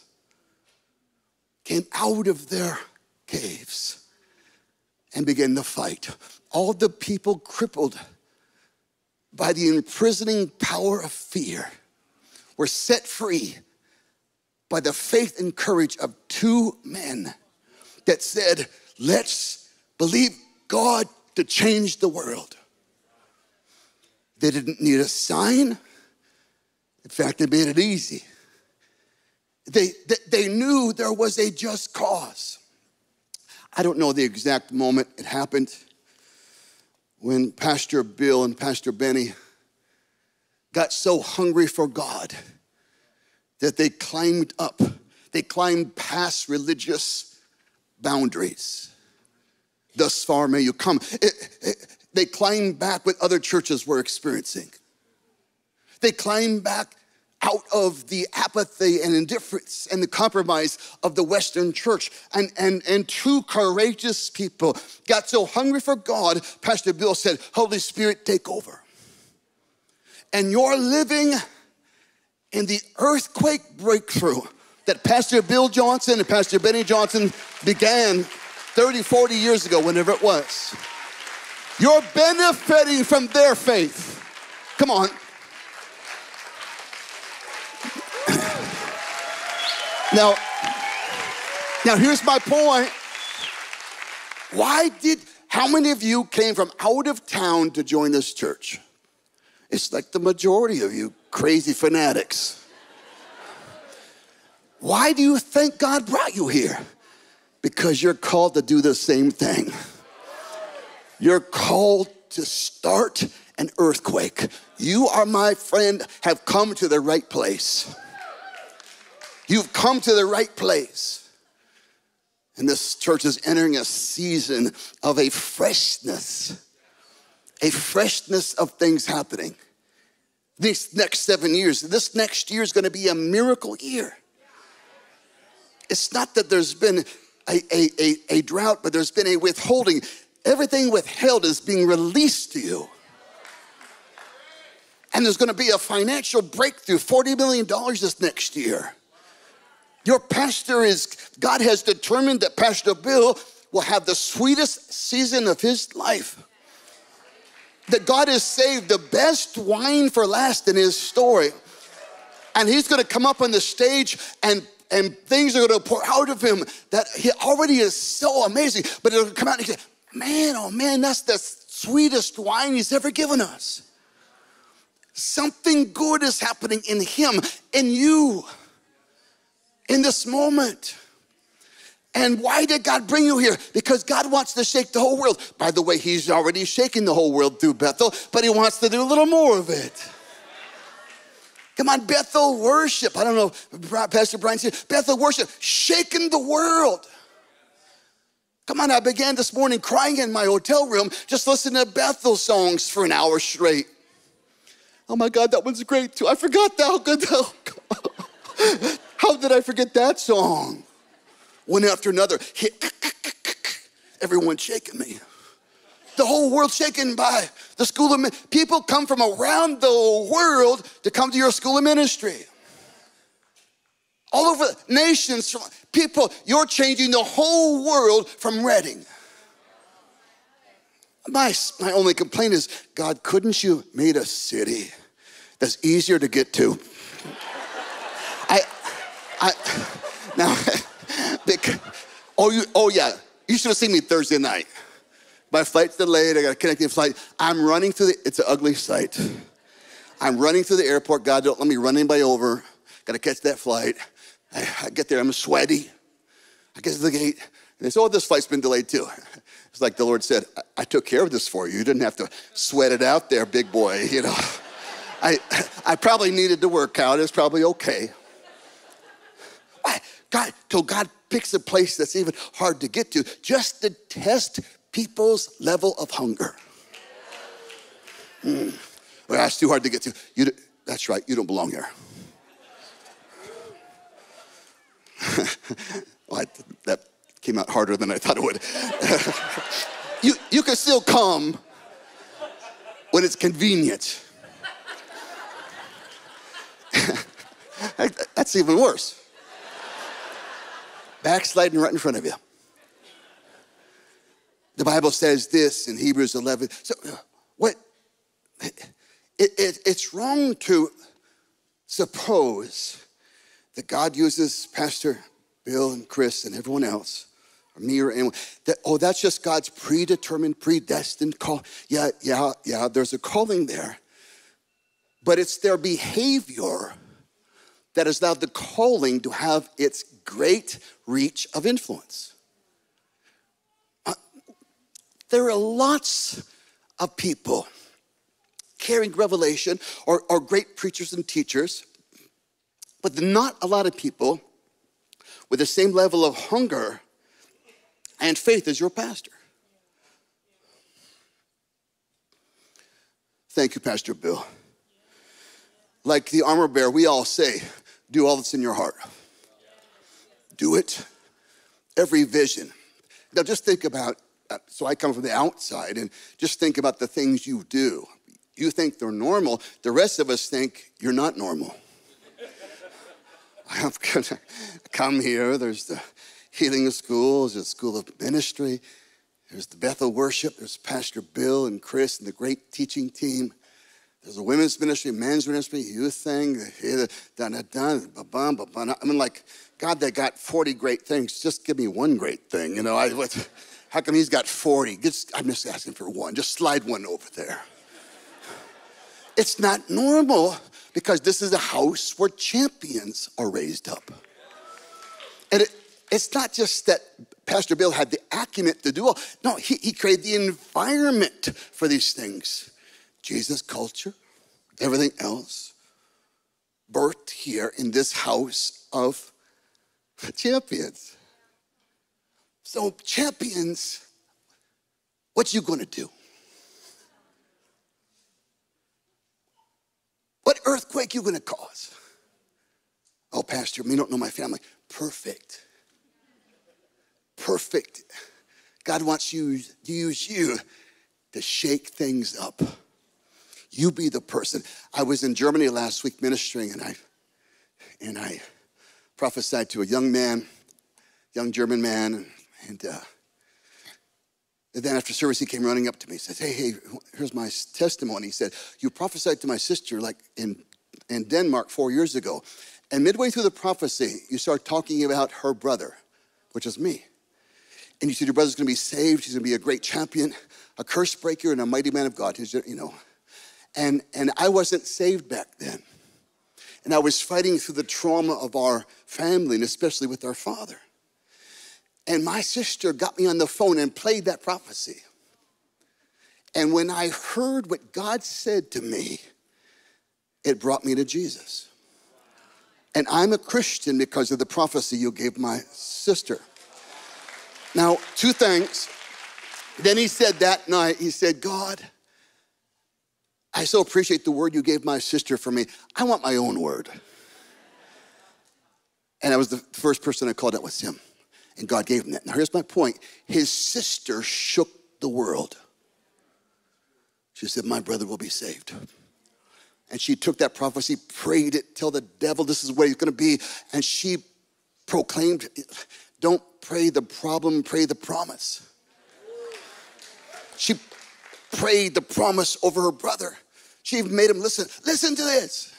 came out of their caves and began to fight. All the people crippled by the imprisoning power of fear were set free by the faith and courage of two men that said, Let's believe God to change the world. They didn't need a sign. In fact, they made it easy. They, they, they knew there was a just cause. I don't know the exact moment it happened when Pastor Bill and Pastor Beni got so hungry for God that they climbed up, they climbed past religious boundaries. Thus far may you come. It, it, they climbed back what other churches were experiencing. They climbed back out of the apathy and indifference and the compromise of the Western church. And, and, and two courageous people got so hungry for God, Pastor Bill said, Holy Spirit, take over. And you're living in the earthquake breakthrough that Pastor Bill Johnson and Pastor Beni Johnson began 30, 40 years ago, whenever it was. You're benefiting from their faith. Come on. Now, now here's my point. Why did, how many of you came from out of town to join this church? It's like the majority of you crazy fanatics. Why do you think God brought you here? Because you're called to do the same thing. You're called to start an earthquake. You are, my friend, have come to the right place. You've come to the right place. And this church is entering a season of a freshness, a freshness of things happening. These next seven years, this next year is going to be a miracle year. It's not that there's been a, a, a, a drought, but there's been a withholding. Everything withheld is being released to you. And there's going to be a financial breakthrough, $40 million this next year. Your pastor is, God has determined that Pastor Bill will have the sweetest season of his life. That God has saved the best wine for last in his story. And he's gonna come up on the stage and and things are gonna pour out of him that he already is so amazing. But it'll come out and say, Man, oh man, that's the sweetest wine he's ever given us. Something good is happening in him, in you in this moment. And why did God bring you here? Because God wants to shake the whole world. By the way, He's already shaking the whole world through Bethel, but He wants to do a little more of it. Come on, Bethel worship. I don't know, Pastor Brian said, Bethel worship, shaking the world. Come on, I began this morning crying in my hotel room, just listening to Bethel songs for an hour straight. Oh my God, that one's great too. I forgot that. How good that. [LAUGHS] How did I forget that song? One after another, hit, everyone shaking me. The whole world shaken by the school of people come from around the world to come to your school of ministry. All over nations, from people, you're changing the whole world from Redding. My, my only complaint is, God, couldn't you made a city that's easier to get to? I, now, [LAUGHS] oh, you, oh yeah, you should have seen me Thursday night. My flight's delayed. I got a connecting flight. I'm running through the. It's an ugly sight. I'm running through the airport. God, don't let me run anybody over. Got to catch that flight. I, I, get there. I'm sweaty. I get to the gate. And they say, "Oh, this flight's been delayed too." [LAUGHS] It's like the Lord said, I, I took care of this for you. You didn't have to sweat it out there, big boy. You know, [LAUGHS] I I probably needed to work out. It's probably okay. God, till God picks a place that's even hard to get to, just to test people's level of hunger. Mm. Well, that's too hard to get to. You, that's right, you don't belong here. [LAUGHS] well, I, that came out harder than I thought it would. [LAUGHS] you, you can still come when it's convenient. [LAUGHS] That's even worse backsliding right in front of you. The Bible says this in Hebrews 11. So, uh, what? It, it, it's wrong to suppose that God uses Pastor Bill and Kris and everyone else, or me or anyone, that, oh, that's just God's predetermined, predestined call. Yeah, yeah, yeah, there's a calling there. But it's their behavior that has allowed the calling to have its great reach of influence. Uh, there are lots of people carrying revelation or, or great preachers and teachers, but not a lot of people with the same level of hunger and faith as your pastor. Thank you, Pastor Bill. Like the armor bearer, we all say, do all that's in your heart. Do it. Every vision. Now just think about, uh, so I come from the outside, and just think about the things you do. You think they're normal, the rest of us think you're not normal. [LAUGHS] I'm gonna come here, there's the healing of schools, there's the school of ministry, there's the Bethel worship, there's Pastor Bill and Kris and the great teaching team. There's a women's ministry, men's ministry, youth thing, da da da, ba ba. I mean, like, God, they got 40 great things. Just give me one great thing. You know, I, what, how come he's got 40? Just, I'm just asking for one. Just slide one over there. It's not normal because this is a house where champions are raised up. And it, it's not just that Pastor Bill had the acumen to do all. No, he, he created the environment for these things. Jesus culture, everything else, birthed here in this house of champions. So champions, what you gonna do? What earthquake you gonna cause? Oh, Pastor, me don't know my family. Perfect. Perfect. God wants you to use you to shake things up. You be the person. I was in Germany last week ministering, and I and I prophesied to a young man, young German man, and, uh, and then after service, he came running up to me. He says, "Hey, hey, here's my testimony." He said, "You prophesied to my sister like in in Denmark four years ago, and midway through the prophecy, you start talking about her brother, which is me." And you said your brother's gonna be saved, he's gonna be a great champion, a curse breaker, and a mighty man of God. He's, you know. And, and I wasn't saved back then. And I was fighting through the trauma of our family, and especially with our father. And my sister got me on the phone and played that prophecy. And when I heard what God said to me, it brought me to Jesus. And I'm a Christian because of the prophecy you gave my sister. Now, two things. Then he said that night, he said, God, I so appreciate the word you gave my sister for me. I want my own word. And I was the first person I called out was him. And God gave him that. Now, here's my point his sister shook the world. She said, My brother will be saved. And she took that prophecy, prayed it, tell the devil this is what he's gonna be. And she proclaimed, Don't pray the problem, pray the promise. She prayed the promise over her brother. She even made him listen. Listen to this.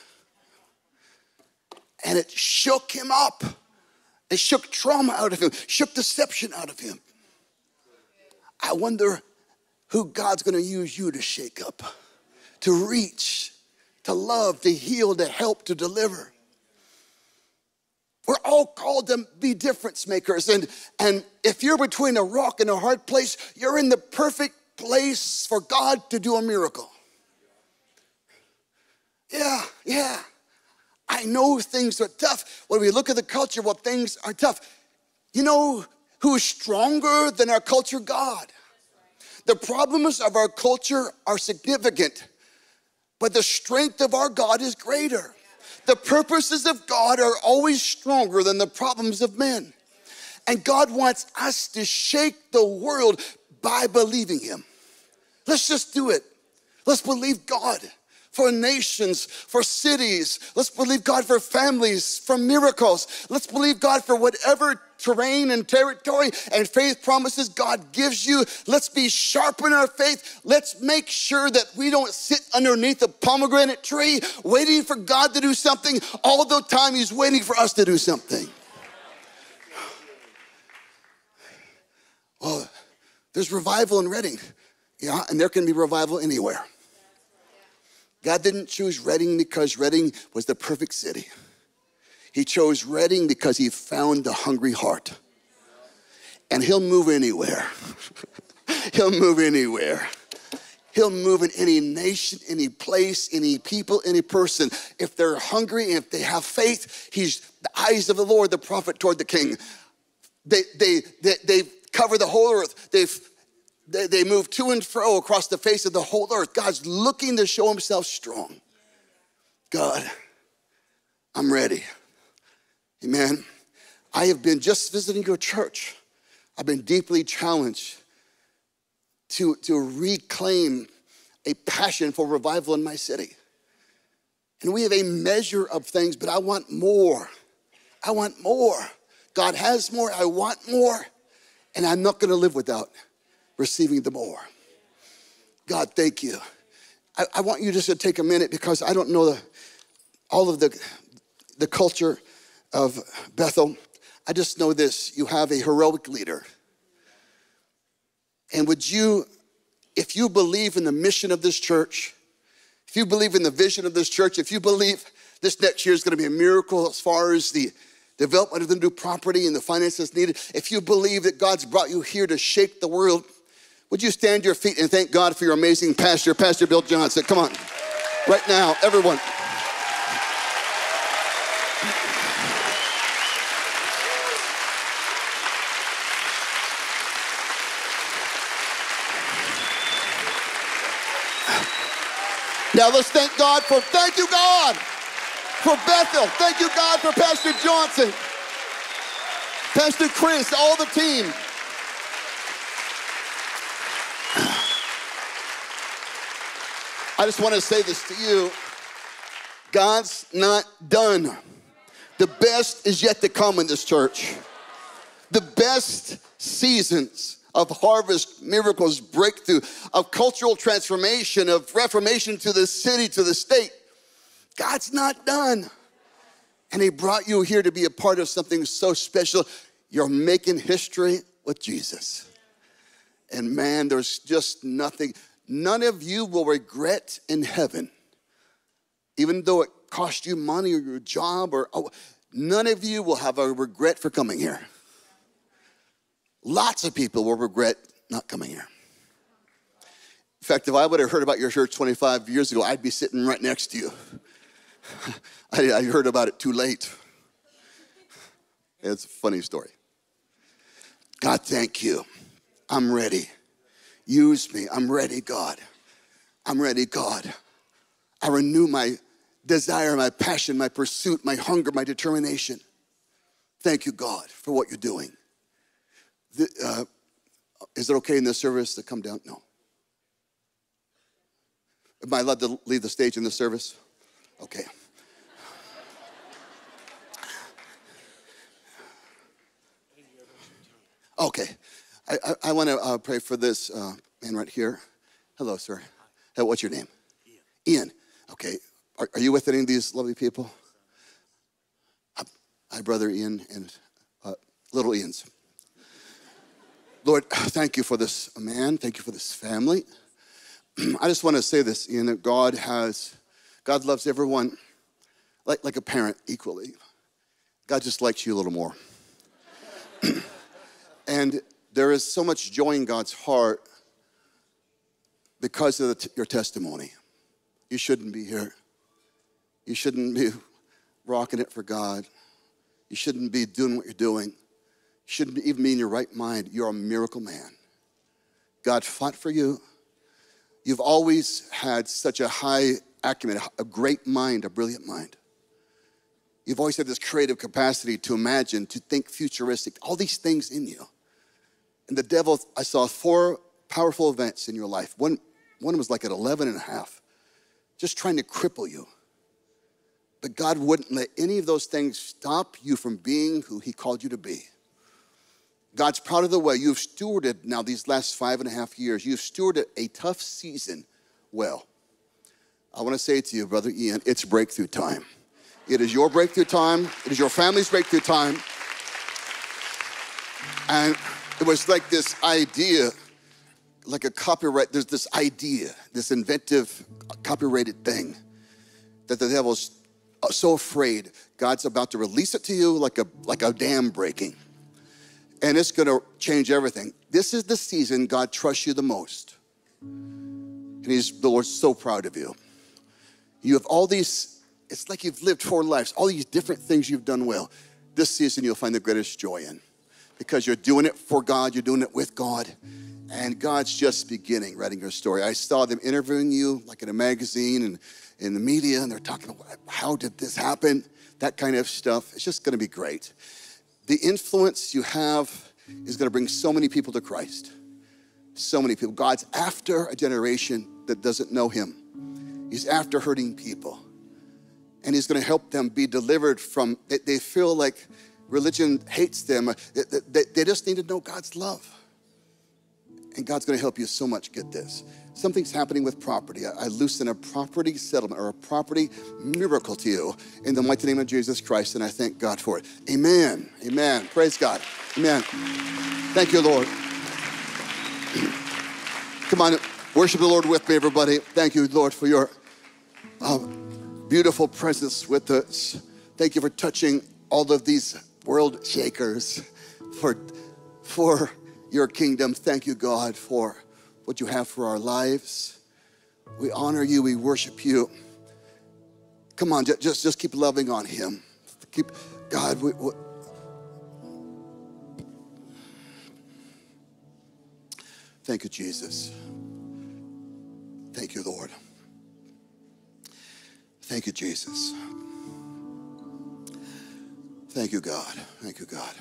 And it shook him up. It shook trauma out of him, shook deception out of him. I wonder who God's gonna use you to shake up, to reach, to love, to heal, to help, to deliver. We're all called to be difference makers. And, and if you're between a rock and a hard place, you're in the perfect place for God to do a miracle. Yeah, yeah. I know things are tough. When we look at the culture, well, things are tough. You know who is stronger than our culture? God. The problems of our culture are significant, but the strength of our God is greater. The purposes of God are always stronger than the problems of men. And God wants us to shake the world by believing Him. Let's just do it. Let's believe God for nations, for cities. Let's believe God for families, for miracles. Let's believe God for whatever terrain and territory and faith promises God gives you. Let's be sharp in our faith. Let's make sure that we don't sit underneath a pomegranate tree waiting for God to do something all the time He's waiting for us to do something. Well, there's revival in Redding. Yeah, and there can be revival anywhere. God didn't choose Redding because Redding was the perfect city. He chose Redding because he found the hungry heart. And he'll move anywhere. [LAUGHS] he'll move anywhere. He'll move in any nation, any place, any people, any person. If they're hungry and if they have faith, he's the eyes of the Lord, the prophet toward the king. They, they, they, they cover the whole earth. They've they, they move to and fro across the face of the whole earth. God's looking to show himself strong. God, I'm ready. Amen. I have been just visiting your church. I've been deeply challenged to, to reclaim a passion for revival in my city. And we have a measure of things, but I want more. I want more. God has more. I want more. And I'm not going to live without receiving the more. God, thank you. I, I, want you just to take a minute because I don't know the, all of the, the culture of Bethel. I just know this you have a heroic leader. And would you, if you believe in the mission of this church, if you believe in the vision of this church, if you believe this next year is going to be a miracle as far as the development of the new property and the finances needed. If you believe that God's brought you here to shake the world, would you stand your feet and thank God for your amazing pastor, Pastor Bill Johnson? Come on, right now, everyone. Now let's thank God for, thank you, God, for Bethel. Thank you, God, for Pastor Johnson, Pastor Kris, all the team. I just want to say this to you God's not done. The best is yet to come in this church. The best seasons of harvest, miracles, breakthrough, of cultural transformation, of reformation to the city, to the state. God's not done. And He brought you here to be a part of something so special. You're making history with Jesus. And man, there's just nothing, none of you will regret in heaven, even though it cost you money or your job, or oh, none of you will have a regret for coming here. Lots of people will regret not coming here. In fact, if I would have heard about your church 25 years ago, I'd be sitting right next to you. [LAUGHS] I, I heard about it too late. It's a funny story. God, thank you. I'm ready. Use me. I'm ready, God. I'm ready, God. I renew my desire, my passion, my pursuit, my hunger, my determination. Thank you, God, for what you're doing. The, uh, is it okay in this service to come down? No. Am I allowed to leave the stage in this service? Okay. Okay. I, I, I want to uh, pray for this uh, man right here. Hello, sir. Hey, what's your name? Ian. Ian. Okay. Are, are you with any of these lovely people? Hi, brother Ian and uh, little Ian's. Lord, thank you for this man. Thank you for this family. [CLEARS THROAT] I just want to say this, Ian, that God has, God loves everyone like, like a parent equally. God just likes you a little more. [CLEARS THROAT] and there is so much joy in God's heart because of t- your testimony. You shouldn't be here. You shouldn't be [LAUGHS] rocking it for God. You shouldn't be doing what you're doing. You shouldn't even be in your right mind. You're a miracle man. God fought for you. You've always had such a high acumen, a great mind, a brilliant mind. You've always had this creative capacity to imagine, to think futuristic, all these things in you. And the devil, I saw four powerful events in your life. One, one was like at 11 and a half, just trying to cripple you. But God wouldn't let any of those things stop you from being who He called you to be. God's proud of the way you've stewarded now these last five and a half years. You've stewarded a tough season well. I want to say to you, Brother Ian, it's breakthrough time. It is your breakthrough time, it is your family's breakthrough time. And it was like this idea, like a copyright, there's this idea, this inventive, copyrighted thing that the devil's uh, so afraid God's about to release it to you like a, like a dam breaking. And it's gonna change everything. This is the season God trusts you the most. And he's, the Lord's so proud of you. You have all these, it's like you've lived four lives, all these different things you've done well. This season you'll find the greatest joy in because you're doing it for God, you're doing it with God. And God's just beginning writing your story. I saw them interviewing you like in a magazine and in the media, and they're talking about how did this happen? That kind of stuff. It's just gonna be great. The influence you have is gonna bring so many people to Christ. So many people. God's after a generation that doesn't know Him, He's after hurting people. And He's gonna help them be delivered from, they, they feel like religion hates them. They, they, they just need to know God's love. And God's gonna help you so much get this. Something's happening with property. I, I loosen a property settlement or a property miracle to you in the mighty name of Jesus Christ, and I thank God for it. Amen. Amen. Praise God. Amen. Thank you, Lord. [CLEARS THROAT] Come on, worship the Lord with me, everybody. Thank you, Lord, for your uh, beautiful presence with us. Thank you for touching all of these world shakers for, for your kingdom. Thank you, God, for what you have for our lives. We honor you, we worship you. Come on, just, just keep loving on him. Keep, God, we, we- thank you, Jesus. Thank you, Lord. Thank you, Jesus. Thank you, God. Thank you, God.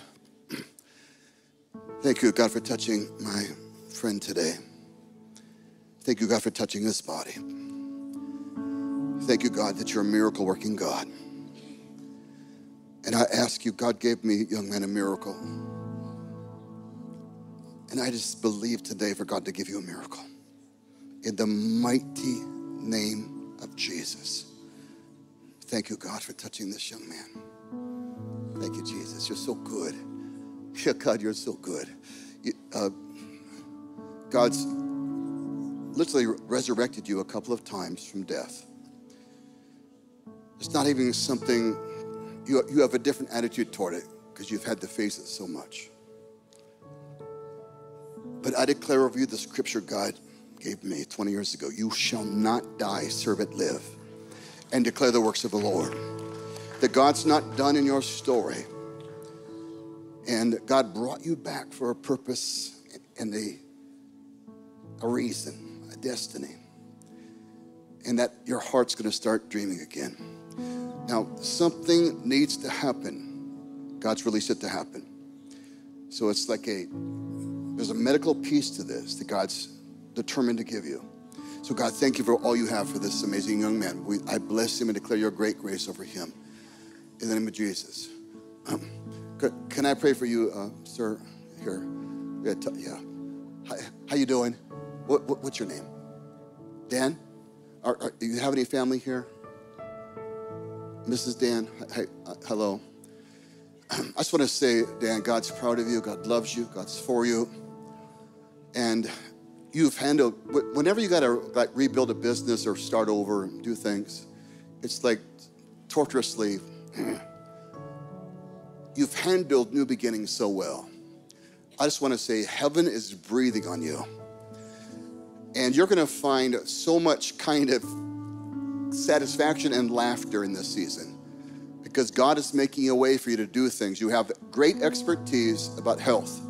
Thank you, God, for touching my friend today. Thank you, God, for touching this body. Thank you, God, that you're a miracle working God. And I ask you, God gave me, young man, a miracle. And I just believe today for God to give you a miracle. In the mighty name of Jesus. Thank you, God, for touching this young man. Thank you, Jesus. You're so good. Yeah, God, you're so good. Uh, God's literally resurrected you a couple of times from death. It's not even something, you, you have a different attitude toward it because you've had to face it so much. But I declare over you the scripture God gave me 20 years ago You shall not die, servant live, and declare the works of the Lord. That God's not done in your story. And God brought you back for a purpose and a, a reason, a destiny. And that your heart's going to start dreaming again. Now, something needs to happen. God's released it to happen. So it's like a, there's a medical piece to this that God's determined to give you. So, God, thank you for all you have for this amazing young man. We, I bless him and declare your great grace over him. In the name of Jesus. Um, can I pray for you, uh, sir? Here. Yeah. t- yeah. Hi, how you doing? What, what, what's your name? Dan? Are, are, do you have any family here? Mrs. Dan, hi, uh, hello. [CLEARS THROAT] I just want to say, Dan, God's proud of you. God loves you. God's for you. And you've handled, whenever you got to like rebuild a business or start over and do things, it's like torturously, [CLEARS THROAT] you've handled new beginnings so well. I just want to say, heaven is breathing on you. And you're going to find so much kind of satisfaction and laughter in this season because God is making a way for you to do things. You have great expertise about health,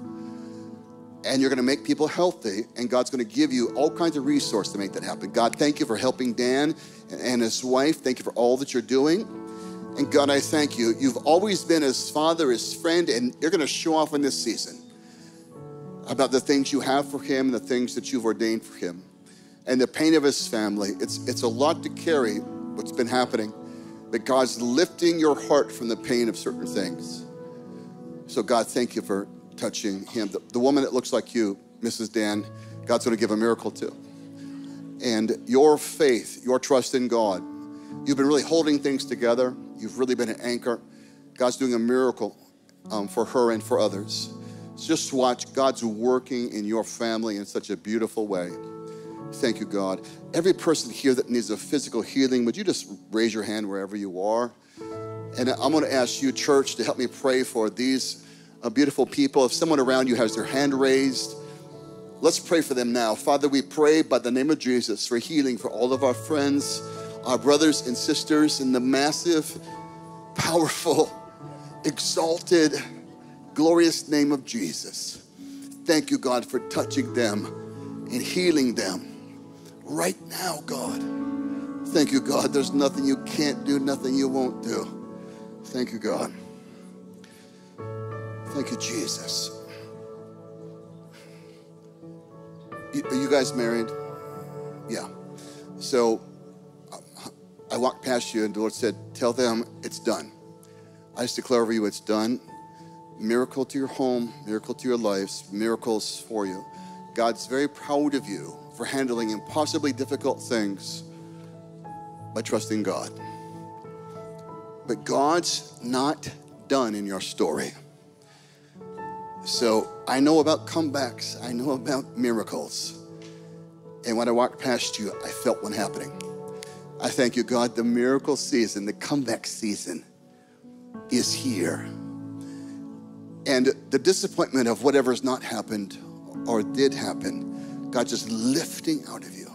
and you're going to make people healthy, and God's going to give you all kinds of resources to make that happen. God, thank you for helping Dan and his wife. Thank you for all that you're doing. And God, I thank you. You've always been his father, his friend, and you're going to show off in this season about the things you have for him and the things that you've ordained for him and the pain of his family. It's, it's a lot to carry what's been happening, but God's lifting your heart from the pain of certain things. So, God, thank you for touching him. The, the woman that looks like you, Mrs. Dan, God's going to give a miracle to. And your faith, your trust in God, you've been really holding things together. You've really been an anchor. God's doing a miracle um, for her and for others. Just watch God's working in your family in such a beautiful way. Thank you, God. Every person here that needs a physical healing, would you just raise your hand wherever you are? And I'm going to ask you, church, to help me pray for these uh, beautiful people. If someone around you has their hand raised, let's pray for them now. Father, we pray by the name of Jesus for healing for all of our friends, our brothers and sisters in the massive, powerful, exalted, glorious name of Jesus. Thank you, God, for touching them and healing them right now, God. Thank you, God. There's nothing you can't do, nothing you won't do. Thank you, God. Thank you, Jesus. Are you guys married? Yeah. So I walked past you, and the Lord said, Tell them it's done. I just declare over you it's done. Miracle to your home, miracle to your lives, miracles for you. God's very proud of you for handling impossibly difficult things by trusting God. But God's not done in your story. So I know about comebacks, I know about miracles. And when I walked past you, I felt one happening. I thank you, God, the miracle season, the comeback season is here. And the disappointment of whatever's not happened or did happen, God just lifting out of you.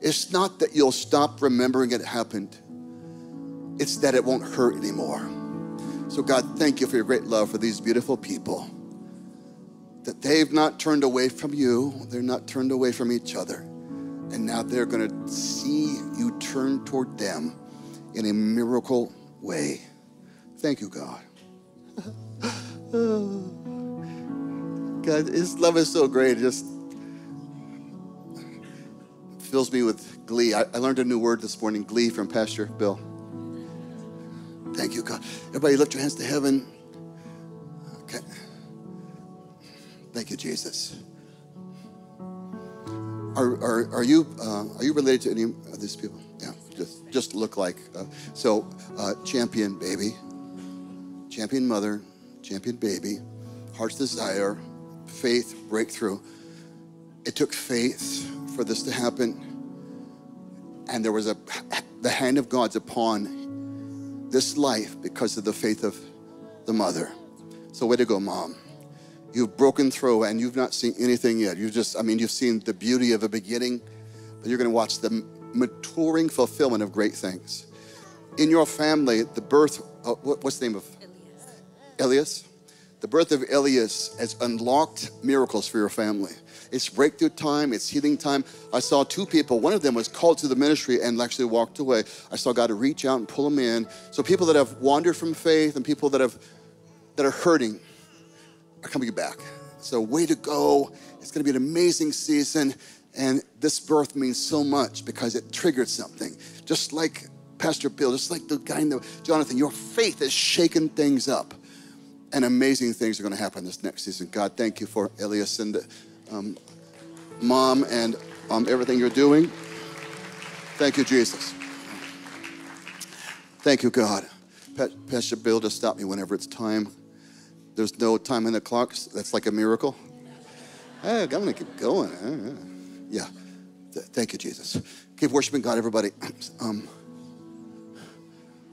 It's not that you'll stop remembering it happened, it's that it won't hurt anymore. So, God, thank you for your great love for these beautiful people. That they've not turned away from you, they're not turned away from each other. And now they're going to see you turn toward them in a miracle way. Thank you, God. [LAUGHS] God, His love is so great. It just fills me with glee. I, I learned a new word this morning glee from Pastor Bill. Thank you, God. Everybody, lift your hands to heaven. Okay. Thank you, Jesus. Are, are, are you uh, are you related to any of these people? Yeah, just just look like. Uh, so, uh, champion baby, champion mother, champion baby, heart's desire, faith breakthrough. It took faith for this to happen, and there was a the hand of God's upon this life because of the faith of the mother. So, way to go, mom. You've broken through and you've not seen anything yet. You've just, I mean, you've seen the beauty of a beginning, but you're going to watch the maturing fulfillment of great things. In your family, the birth, uh, what, what's the name of? Elias. The birth of Elias has unlocked miracles for your family. It's breakthrough time, it's healing time. I saw two people, one of them was called to the ministry and actually walked away. I saw God reach out and pull them in. So people that have wandered from faith and people that have that are hurting, are coming back. So, way to go. It's going to be an amazing season. And this birth means so much because it triggered something. Just like Pastor Bill, just like the guy in the Jonathan, your faith has shaken things up. And amazing things are going to happen this next season. God, thank you for Elias and um, mom and um, everything you're doing. Thank you, Jesus. Thank you, God. Pastor Bill, just stop me whenever it's time. There's no time in the clock. That's like a miracle. Hey, I'm gonna keep going. Yeah. Thank you, Jesus. Keep worshiping God, everybody. [CLEARS THROAT] Um,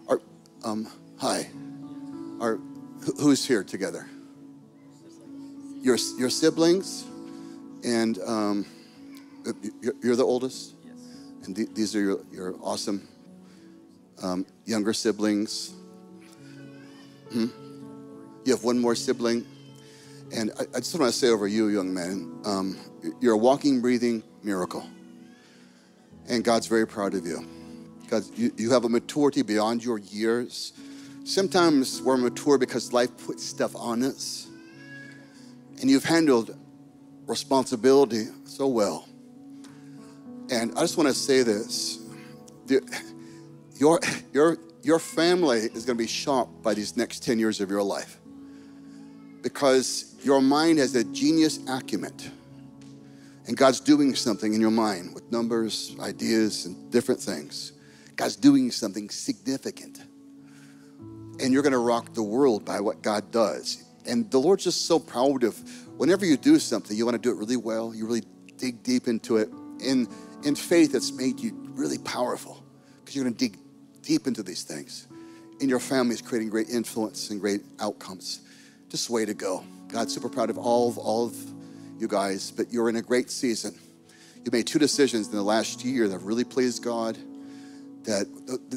are, um, hi. Are, who's here together? Your, your siblings, and um, you're, you're the oldest. Yes. And th- these are your, your awesome um, younger siblings. Hmm? You have one more sibling. And I, I just want to say over you, young man, um, you're a walking, breathing miracle. And God's very proud of you. Because you, you have a maturity beyond your years. Sometimes we're mature because life puts stuff on us. And you've handled responsibility so well. And I just want to say this. Your, your, your family is going to be shocked by these next 10 years of your life because your mind has a genius acumen. And God's doing something in your mind with numbers, ideas, and different things. God's doing something significant. And you're going to rock the world by what God does. And the Lord's just so proud of whenever you do something, you want to do it really well, you really dig deep into it. In, in faith, it's made you really powerful because you're going to dig deep into these things. And your family is creating great influence and great outcomes. Just way to go. God's super proud of all of all of you guys, but you're in a great season. You made two decisions in the last year that really pleased God, that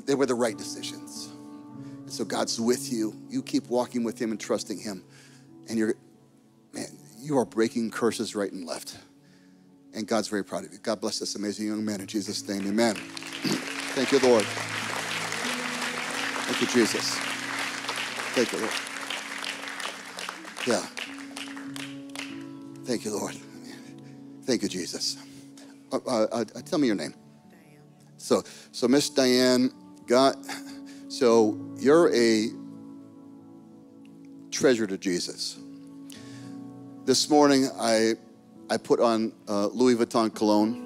they were the right decisions. And so God's with you. You keep walking with Him and trusting Him. And you're, man, you are breaking curses right and left. And God's very proud of you. God bless this amazing young man in Jesus' name. Amen. [CLEARS THROAT] Thank you, Lord. Thank you, Jesus. Thank you, Lord. Yeah. Thank you, Lord. Thank you, Jesus. Uh, uh, uh, tell me your name. So, so Miss Diane got. So you're a treasure to Jesus. This morning, I I put on uh, Louis Vuitton cologne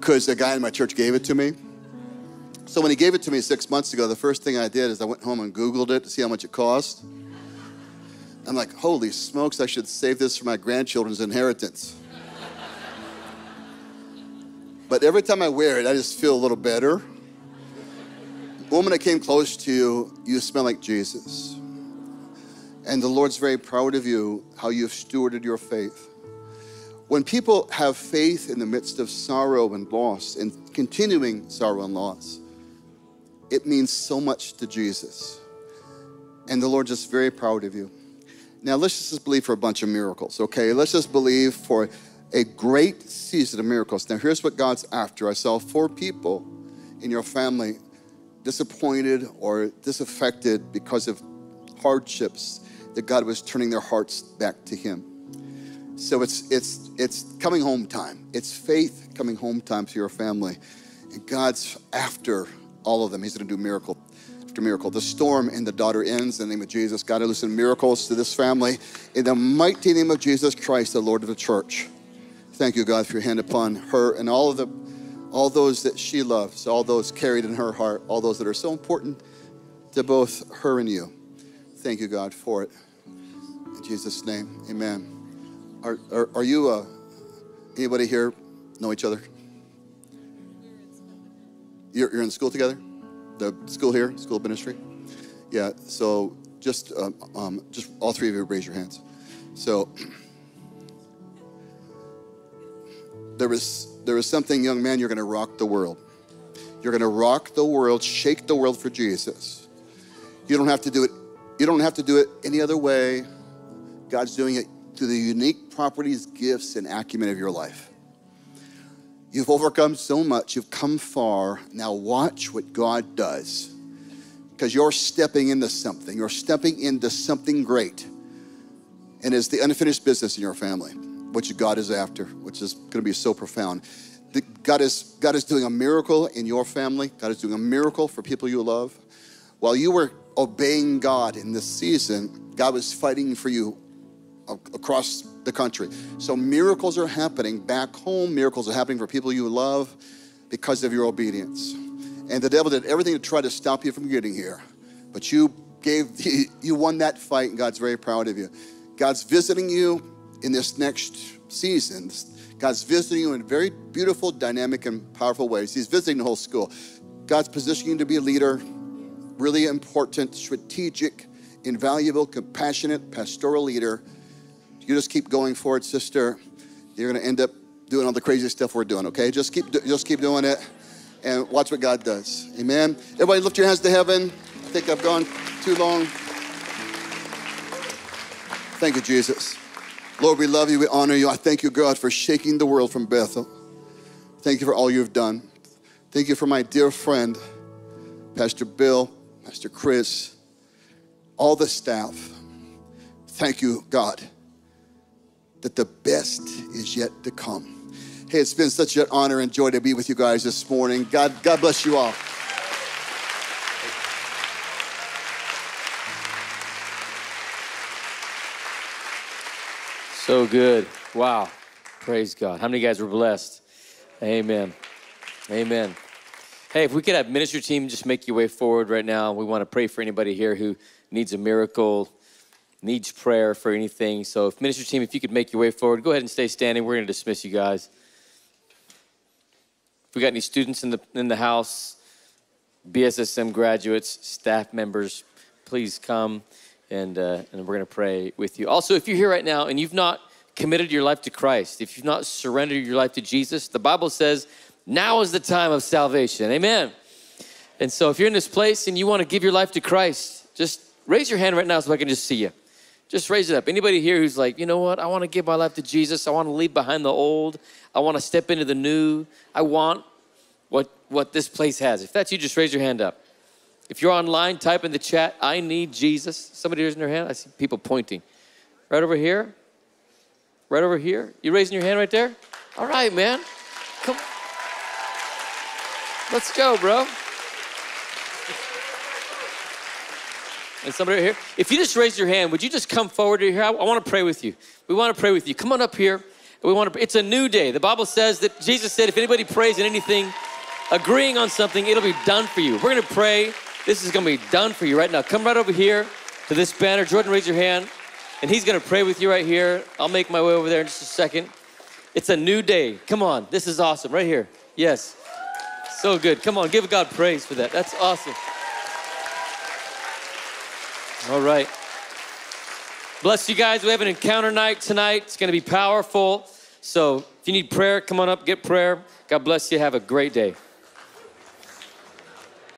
because a guy in my church gave it to me. So when he gave it to me six months ago, the first thing I did is I went home and Googled it to see how much it cost. I'm like, holy smokes, I should save this for my grandchildren's inheritance. but every time I wear it, I just feel a little better. woman I came close to you, you smell like Jesus. And the Lord's very proud of you, how you've stewarded your faith. When people have faith in the midst of sorrow and loss and continuing sorrow and loss, it means so much to Jesus. And the Lord just very proud of you. Now, let's just believe for a bunch of miracles, okay? Let's just believe for a great season of miracles. Now, here's what God's after. I saw four people in your family disappointed or disaffected because of hardships that God was turning their hearts back to Him. So it's it's it's coming home time. It's faith coming home time to your family. And God's after all of them. He's going to do miracle after miracle. The storm and the daughter ends in the name of Jesus. God, I listen miracles to this family in the mighty name of Jesus Christ, the Lord of the church. Thank you, God, for your hand upon her and all of the all those that she loves, all those carried in her heart, all those that are so important to both her and you. Thank you, God, for it. In Jesus' name, amen. Are, are, are you, uh, anybody here know each other? You're, you're in school together? The school here, school of ministry? Yeah, so just, um, um, just all three of you raise your hands. So, there was, there was something, young man, you're going to rock the world. You're going to rock the world, shake the world for Jesus. You don't have to do it. You don't have to do it any other way. God's doing it through the unique properties, gifts, and acumen of your life. You've overcome so much. You've come far. Now watch what God does. Because you're stepping into something. You're stepping into something great. And it's the unfinished business in your family, which God is after, which is going to be so profound. God is, God is doing a miracle in your family. God is doing a miracle for people you love. While you were obeying God in this season, God was fighting for you across the country. So miracles are happening back home. Miracles are happening for people you love because of your obedience. And the devil did everything to try to stop you from getting here. But you gave [LAUGHS] you won that fight and God's very proud of you. God's visiting you in this next season. God's visiting you in very beautiful, dynamic, and powerful ways. He's visiting the whole school. God's positioning you to be a leader, really important, strategic, invaluable, compassionate, pastoral leader. You just keep going for it, sister. You're going to end up doing all the crazy stuff we're doing. Okay, just keep just keep doing it, and watch what God does. Amen. Everybody, lift your hands to heaven. I think I've gone too long. Thank you, Jesus. Lord, we love you. We honor you. I thank you, God, for shaking the world from Bethel. Thank you for all you've done. Thank you for my dear friend, Pastor Bill, Pastor Kris, all the staff. Thank you, God, that the best is yet to come. Hey, it's been such an honor and joy to be with you guys this morning. God, God bless you all. So good. Wow. Praise God. How many guys were blessed? Amen. Amen. Hey, if we could have ministry team just make your way forward right now. We want to pray for anybody here who needs a miracle, needs prayer for anything. So if ministry team, if you could make your way forward, go ahead and stay standing. We're going to dismiss you guys. If we got any students in the in the house, BSSM graduates, staff members, please come and, uh, and we're going to pray with you. Also, if you're here right now and you've not committed your life to Christ, if you've not surrendered your life to Jesus, the Bible says now is the time of salvation. Amen. And so if you're in this place and you want to give your life to Christ, just raise your hand right now so I can just see you. Just raise it up. Anybody here who's like, you know what? I want to give my life to Jesus. I want to leave behind the old. I want to step into the new. I want what, what this place has. If that's you, just raise your hand up. If you're online, type in the chat, I need Jesus. Somebody raising their hand? I see people pointing. Right over here? Right over here? You raising your hand right there? All right, man. Come. Let's go, bro. And somebody right here. If you just raise your hand, would you just come forward here? I, I want to pray with you. We want to pray with you. Come on up here. We want to. It's a new day. The Bible says that Jesus said, if anybody prays in anything, agreeing on something, it'll be done for you. We're going to pray. This is going to be done for you right now. Come right over here to this banner. Jordan, raise your hand. And he's going to pray with you right here. I'll make my way over there in just a second. It's a new day. Come on. This is awesome. Right here. Yes. So good. Come on. Give God praise for that. That's awesome. All right. Bless you guys. We have an encounter night tonight. It's going to be powerful. So if you need prayer, come on up, get prayer. God bless you. Have a great day.